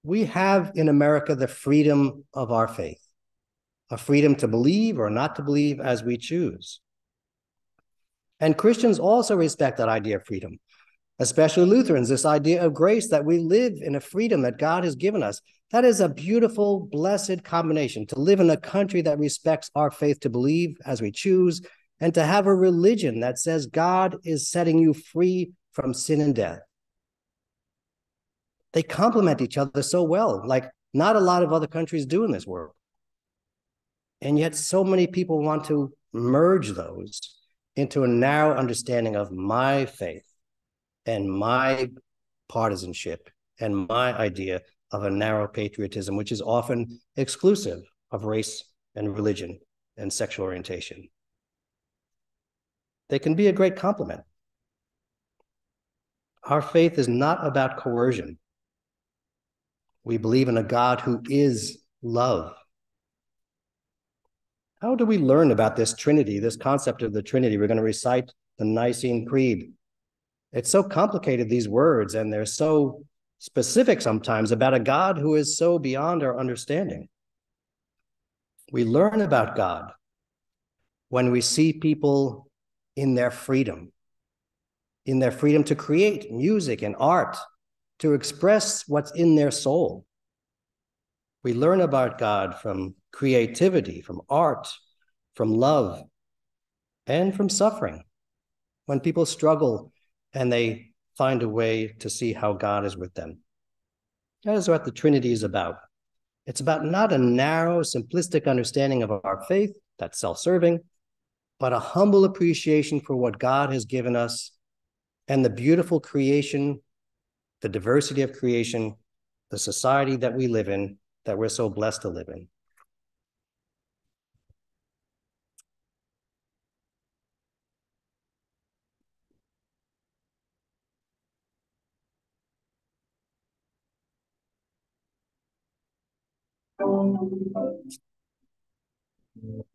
We have in America the freedom of our faith, a freedom to believe or not to believe as we choose. And Christians also respect that idea of freedom, especially Lutherans, this idea of grace that we live in a freedom that God has given us. That is a beautiful, blessed combination to live in a country that respects our faith to believe as we choose, and to have a religion that says God is setting you free from sin and death. They complement each other so well, like not a lot of other countries do in this world. And yet, so many people want to merge those into a narrow understanding of my faith and my partisanship and my idea of a narrow patriotism, which is often exclusive of race and religion and sexual orientation. They can be a great complement. Our faith is not about coercion. We believe in a God who is love. How do we learn about this Trinity, this concept of the Trinity? We're going to recite the Nicene Creed. It's so complicated, these words, and they're so specific sometimes about a God who is so beyond our understanding. We learn about God when we see people in their freedom, in their freedom to create music and art, to express what's in their soul. We learn about God from creativity, from art, from love, and from suffering. When people struggle and they find a way to see how God is with them. That is what the Trinity is about. It's about not a narrow, simplistic understanding of our faith that's self serving, but a humble appreciation for what God has given us and the beautiful creation, the diversity of creation, the society that we live in, that we're so blessed to live in. Thank you.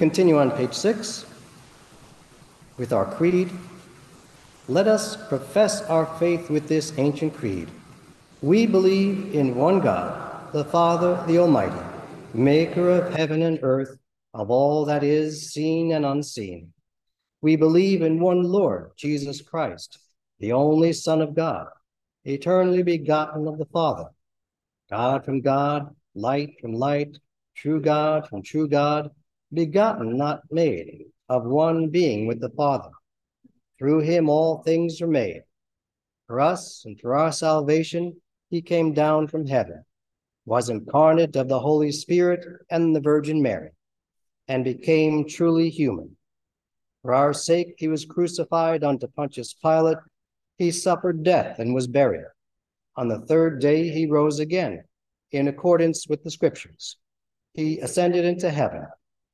Continue on page six with our creed. Let us profess our faith with this ancient creed. We believe in one God, the Father, the Almighty, maker of heaven and earth, of all that is seen and unseen. We believe in one Lord, Jesus Christ, the only Son of God, eternally begotten of the Father, God from God, light from light, true God from true God, begotten, not made, of one being with the Father. Through him all things are made. For us and for our salvation, he came down from heaven, was incarnate of the Holy Spirit and the Virgin Mary, and became truly human. For our sake, he was crucified unto Pontius Pilate. He suffered death and was buried. On the third day, he rose again, in accordance with the scriptures. He ascended into heaven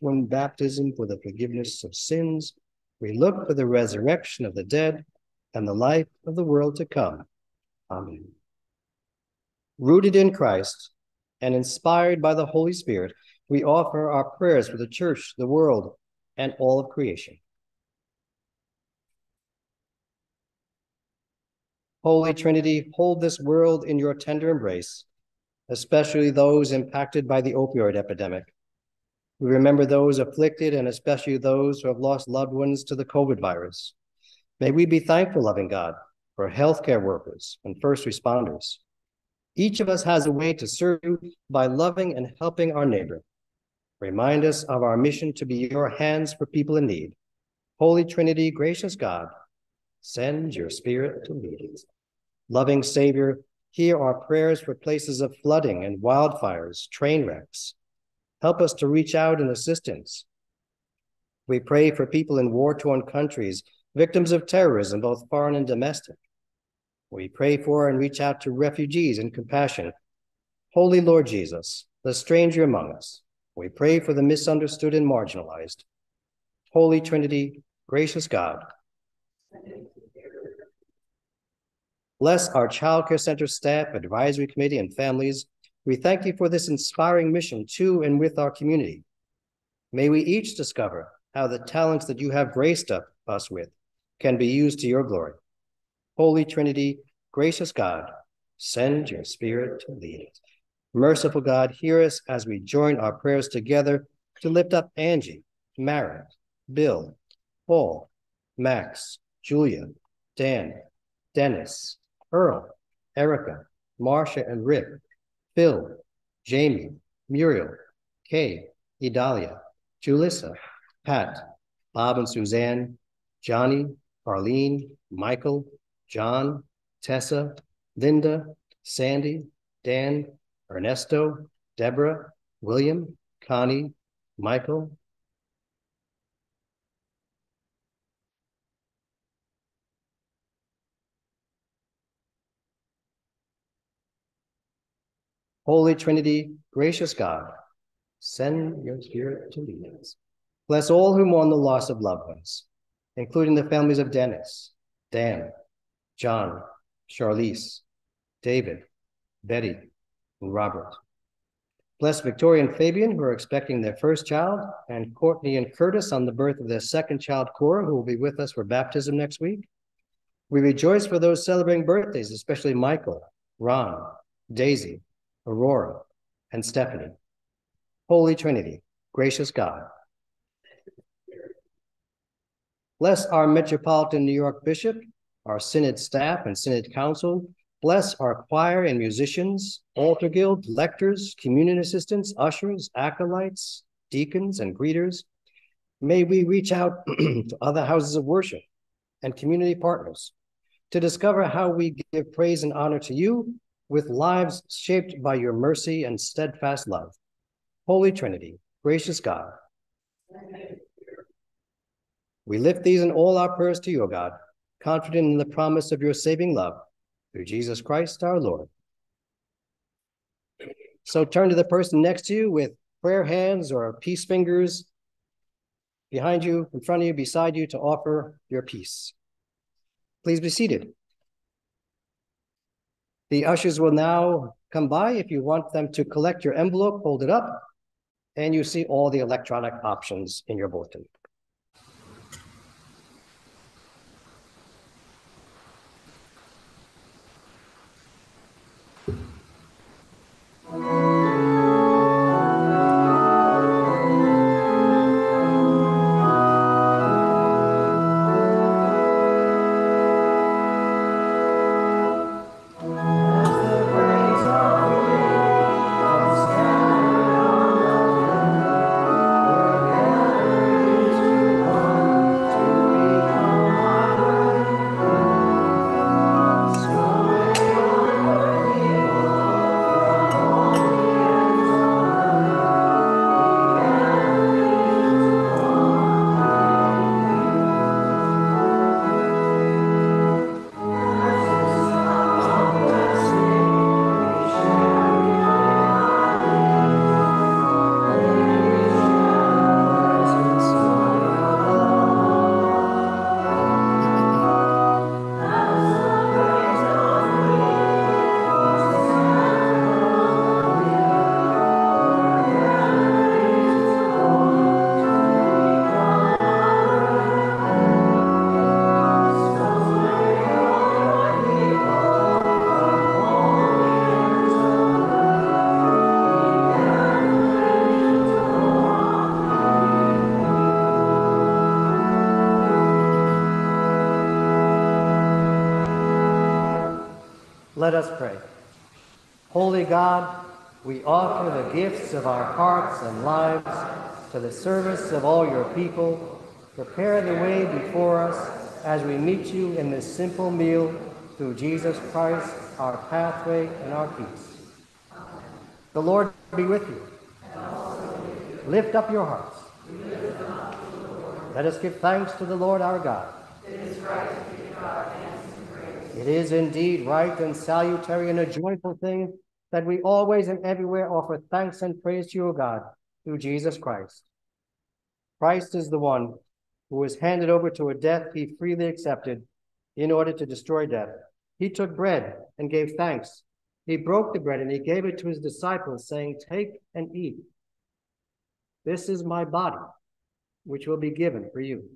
one baptism for the forgiveness of sins, we look for the resurrection of the dead and the life of the world to come. Amen. Rooted in Christ and inspired by the Holy Spirit, we offer our prayers for the church, the world, and all of creation. Holy Trinity, hold this world in your tender embrace, especially those impacted by the opioid epidemic we remember those afflicted and especially those who have lost loved ones to the COVID virus. May we be thankful, loving God, for healthcare workers and first responders. Each of us has a way to serve you by loving and helping our neighbor. Remind us of our mission to be your hands for people in need. Holy Trinity, gracious God, send your spirit to lead us. Loving Savior, hear our prayers for places of flooding and wildfires, train wrecks, Help us to reach out in assistance. We pray for people in war torn countries, victims of terrorism, both foreign and domestic. We pray for and reach out to refugees in compassion. Holy Lord Jesus, the stranger among us, we pray for the misunderstood and marginalized. Holy Trinity, gracious God. Bless our Child Care Center staff, advisory committee, and families we thank you for this inspiring mission to and with our community. May we each discover how the talents that you have graced us with can be used to your glory. Holy Trinity, gracious God, send your spirit to lead us. Merciful God, hear us as we join our prayers together to lift up Angie, Mara, Bill, Paul, Max, Julia, Dan, Dennis, Earl, Erica, Marcia, and Rick, Phil, Jamie, Muriel, Kay, Idalia, Julissa, Pat, Bob and Suzanne, Johnny, Arlene, Michael, John, Tessa, Linda, Sandy, Dan, Ernesto, Deborah, William, Connie, Michael, Holy Trinity, gracious God, send your spirit to lead us. Bless all who mourn the loss of loved ones, including the families of Dennis, Dan, John, Charlize, David, Betty, and Robert. Bless Victoria and Fabian, who are expecting their first child, and Courtney and Curtis on the birth of their second child, Cora, who will be with us for baptism next week. We rejoice for those celebrating birthdays, especially Michael, Ron, Daisy, Aurora, and Stephanie. Holy Trinity, gracious God. Bless our Metropolitan New York Bishop, our Synod staff and Synod Council. Bless our choir and musicians, altar guild, lectors, communion assistants, ushers, acolytes, deacons, and greeters. May we reach out to other houses of worship and community partners to discover how we give praise and honor to you with lives shaped by your mercy and steadfast love. Holy Trinity, gracious God. We lift these and all our prayers to you, O God, confident in the promise of your saving love through Jesus Christ our Lord. So turn to the person next to you with prayer hands or peace fingers behind you, in front of you, beside you to offer your peace. Please be seated. The ushers will now come by if you want them to collect your envelope, hold it up, and you see all the electronic options in your bulletin. Let us pray. Holy God, we offer the gifts of our hearts and lives to the service of all your people. Prepare the way before us as we meet you in this simple meal through Jesus Christ, our pathway and our peace. The Lord be with you. Lift up your hearts. Let us give thanks to the Lord our God. It is right to God it is indeed right and salutary and a joyful thing that we always and everywhere offer thanks and praise to you, God, through Jesus Christ. Christ is the one who was handed over to a death he freely accepted in order to destroy death. He took bread and gave thanks. He broke the bread and he gave it to his disciples, saying, Take and eat. This is my body, which will be given for you.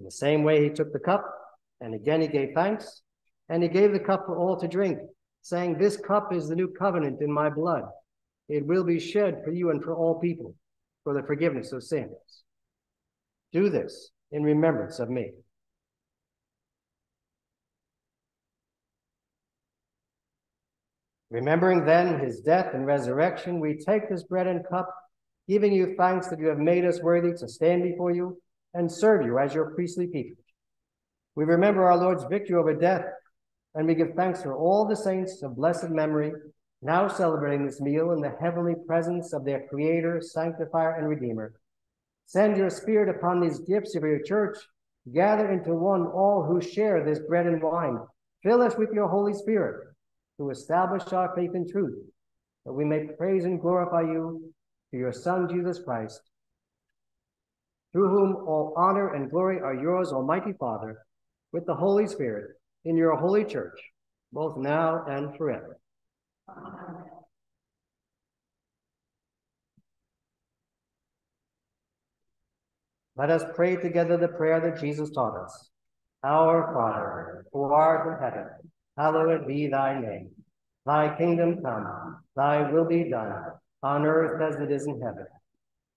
In the same way, he took the cup, and again he gave thanks, and he gave the cup for all to drink, saying, This cup is the new covenant in my blood. It will be shed for you and for all people for the forgiveness of sins. Do this in remembrance of me. Remembering then his death and resurrection, we take this bread and cup, giving you thanks that you have made us worthy to stand before you and serve you as your priestly people. We remember our Lord's victory over death, and we give thanks for all the saints of blessed memory now celebrating this meal in the heavenly presence of their Creator, Sanctifier, and Redeemer. Send your Spirit upon these gifts of your church. Gather into one all who share this bread and wine. Fill us with your Holy Spirit to establish our faith in truth, that we may praise and glorify you through your Son, Jesus Christ, through whom all honor and glory are yours, Almighty Father, with the Holy Spirit, in your holy church, both now and forever. Amen. Let us pray together the prayer that Jesus taught us. Our Father, who art in heaven, hallowed be thy name. Thy kingdom come, thy will be done, on earth as it is in heaven.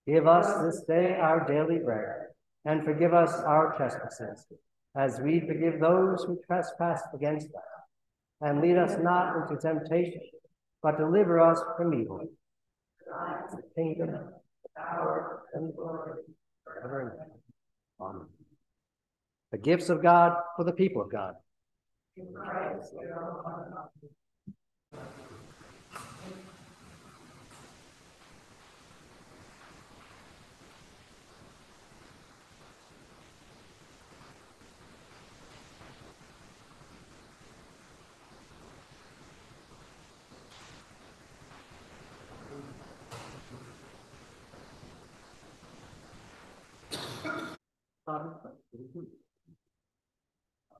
Give us this day our daily bread, and forgive us our trespasses, as we forgive those who trespass against us. And lead us not into temptation, but deliver us from evil. The kingdom, power, and glory, forever and ever. Amen. The gifts of God for the people of God.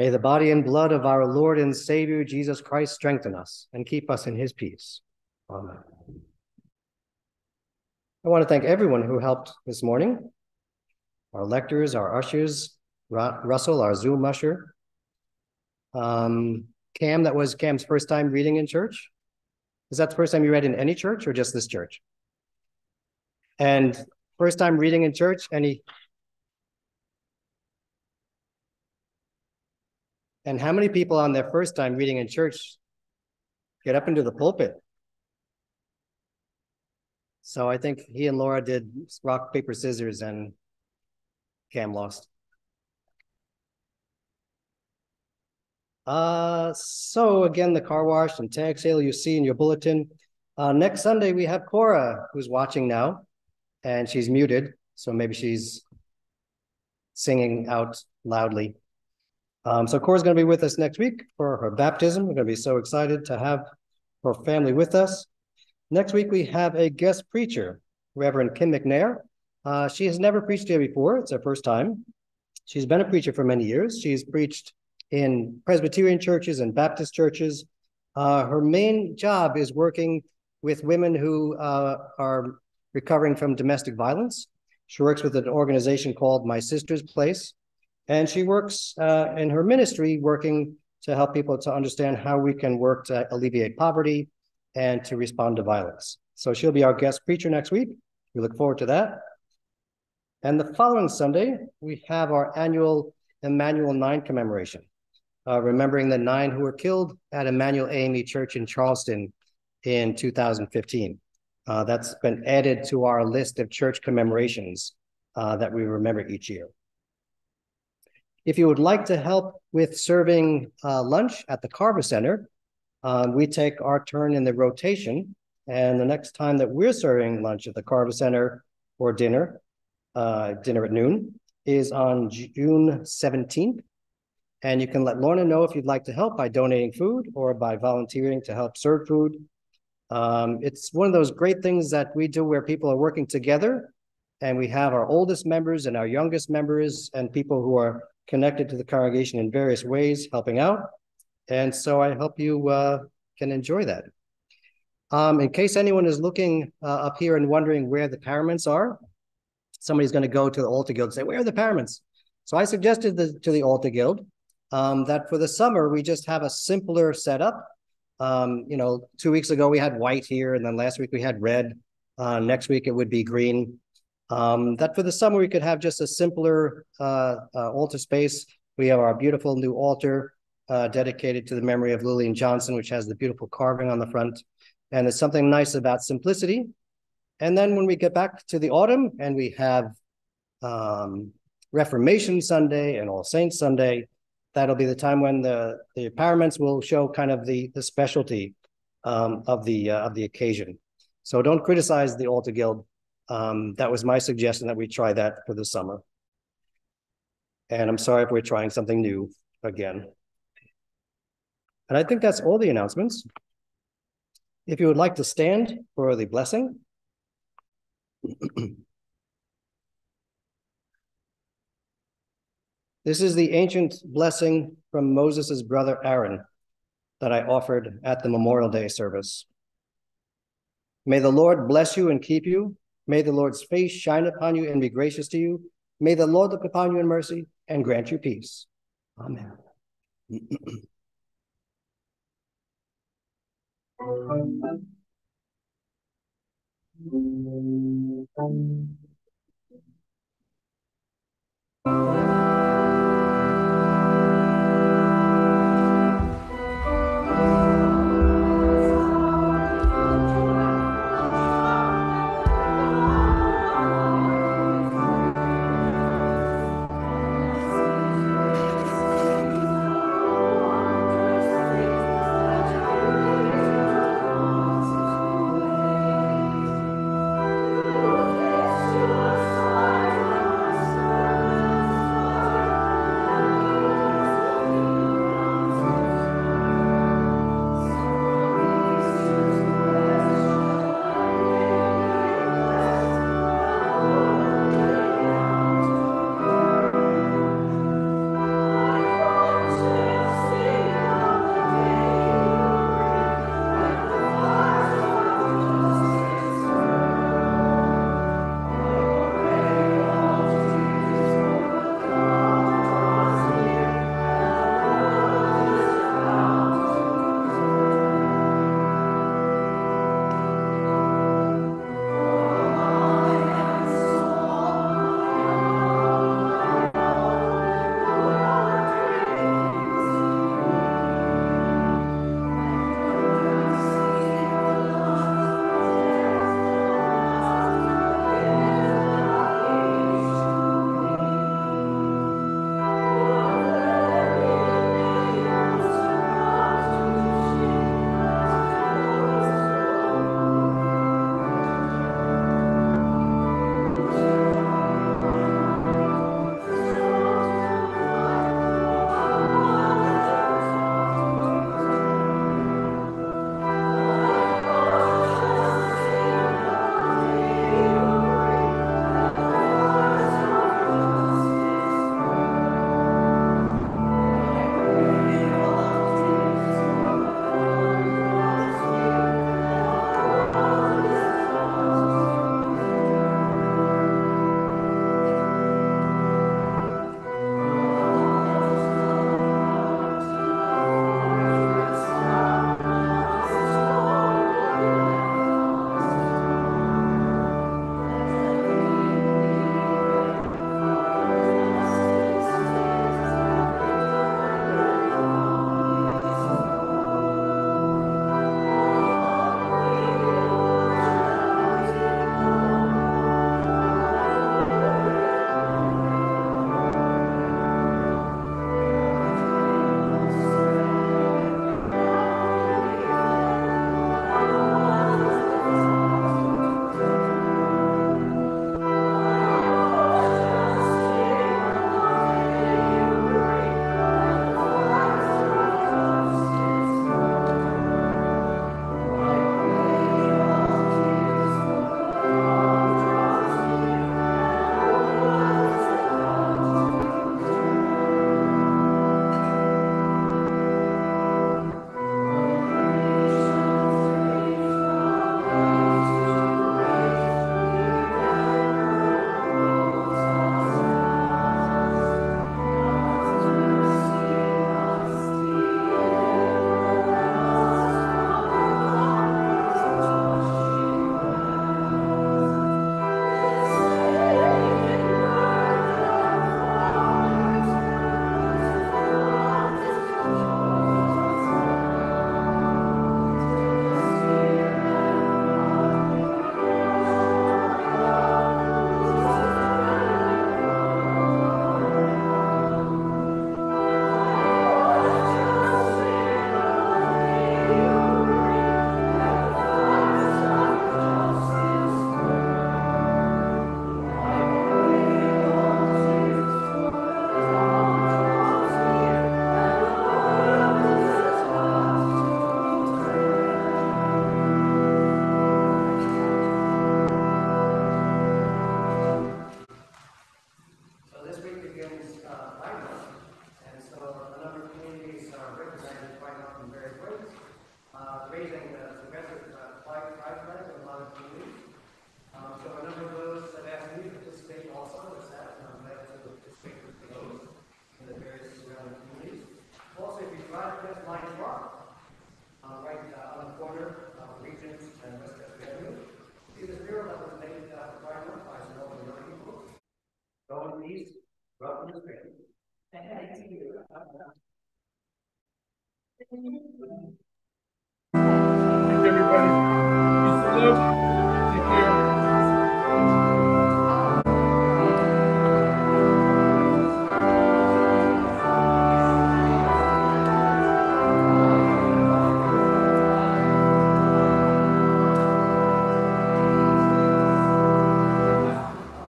May the body and blood of our Lord and Savior Jesus Christ strengthen us and keep us in his peace. Amen. I want to thank everyone who helped this morning. Our lectors, our ushers, Russell, our Zoom usher. Um, Cam, that was Cam's first time reading in church. Is that the first time you read in any church or just this church? And first time reading in church, any And how many people on their first time reading in church get up into the pulpit? So I think he and Laura did rock, paper, scissors, and Cam lost. Uh, so again, the car wash and tag sale you see in your bulletin. Uh, next Sunday, we have Cora, who's watching now, and she's muted, so maybe she's singing out loudly. Um, so Cora's going to be with us next week for her baptism. We're going to be so excited to have her family with us. Next week, we have a guest preacher, Reverend Kim McNair. Uh, she has never preached here before. It's her first time. She's been a preacher for many years. She's preached in Presbyterian churches and Baptist churches. Uh, her main job is working with women who uh, are recovering from domestic violence. She works with an organization called My Sister's Place. And she works uh, in her ministry, working to help people to understand how we can work to alleviate poverty and to respond to violence. So she'll be our guest preacher next week. We look forward to that. And the following Sunday, we have our annual Emanuel 9 commemoration, uh, remembering the nine who were killed at Emanuel AME Church in Charleston in 2015. Uh, that's been added to our list of church commemorations uh, that we remember each year. If you would like to help with serving uh, lunch at the Carver Center, uh, we take our turn in the rotation. And the next time that we're serving lunch at the Carver Center or dinner, uh, dinner at noon, is on June 17th. And you can let Lorna know if you'd like to help by donating food or by volunteering to help serve food. Um, it's one of those great things that we do where people are working together and we have our oldest members and our youngest members and people who are connected to the congregation in various ways, helping out. And so I hope you uh, can enjoy that. Um, in case anyone is looking uh, up here and wondering where the paraments are, somebody's going to go to the Altar Guild and say, where are the paraments? So I suggested the, to the Altar Guild um, that for the summer, we just have a simpler setup. Um, you know, two weeks ago, we had white here, and then last week we had red. Uh, next week, it would be green. Um, that for the summer, we could have just a simpler uh, uh, altar space. We have our beautiful new altar uh, dedicated to the memory of Lillian Johnson, which has the beautiful carving on the front. And there's something nice about simplicity. And then when we get back to the autumn and we have um, Reformation Sunday and All Saints Sunday, that'll be the time when the, the paraments will show kind of the, the specialty um, of, the, uh, of the occasion. So don't criticize the Altar Guild um, that was my suggestion that we try that for the summer. And I'm sorry if we're trying something new again. And I think that's all the announcements. If you would like to stand for the blessing. this is the ancient blessing from Moses' brother Aaron that I offered at the Memorial Day service. May the Lord bless you and keep you. May the Lord's face shine upon you and be gracious to you. May the Lord look upon you in mercy and grant you peace. Amen.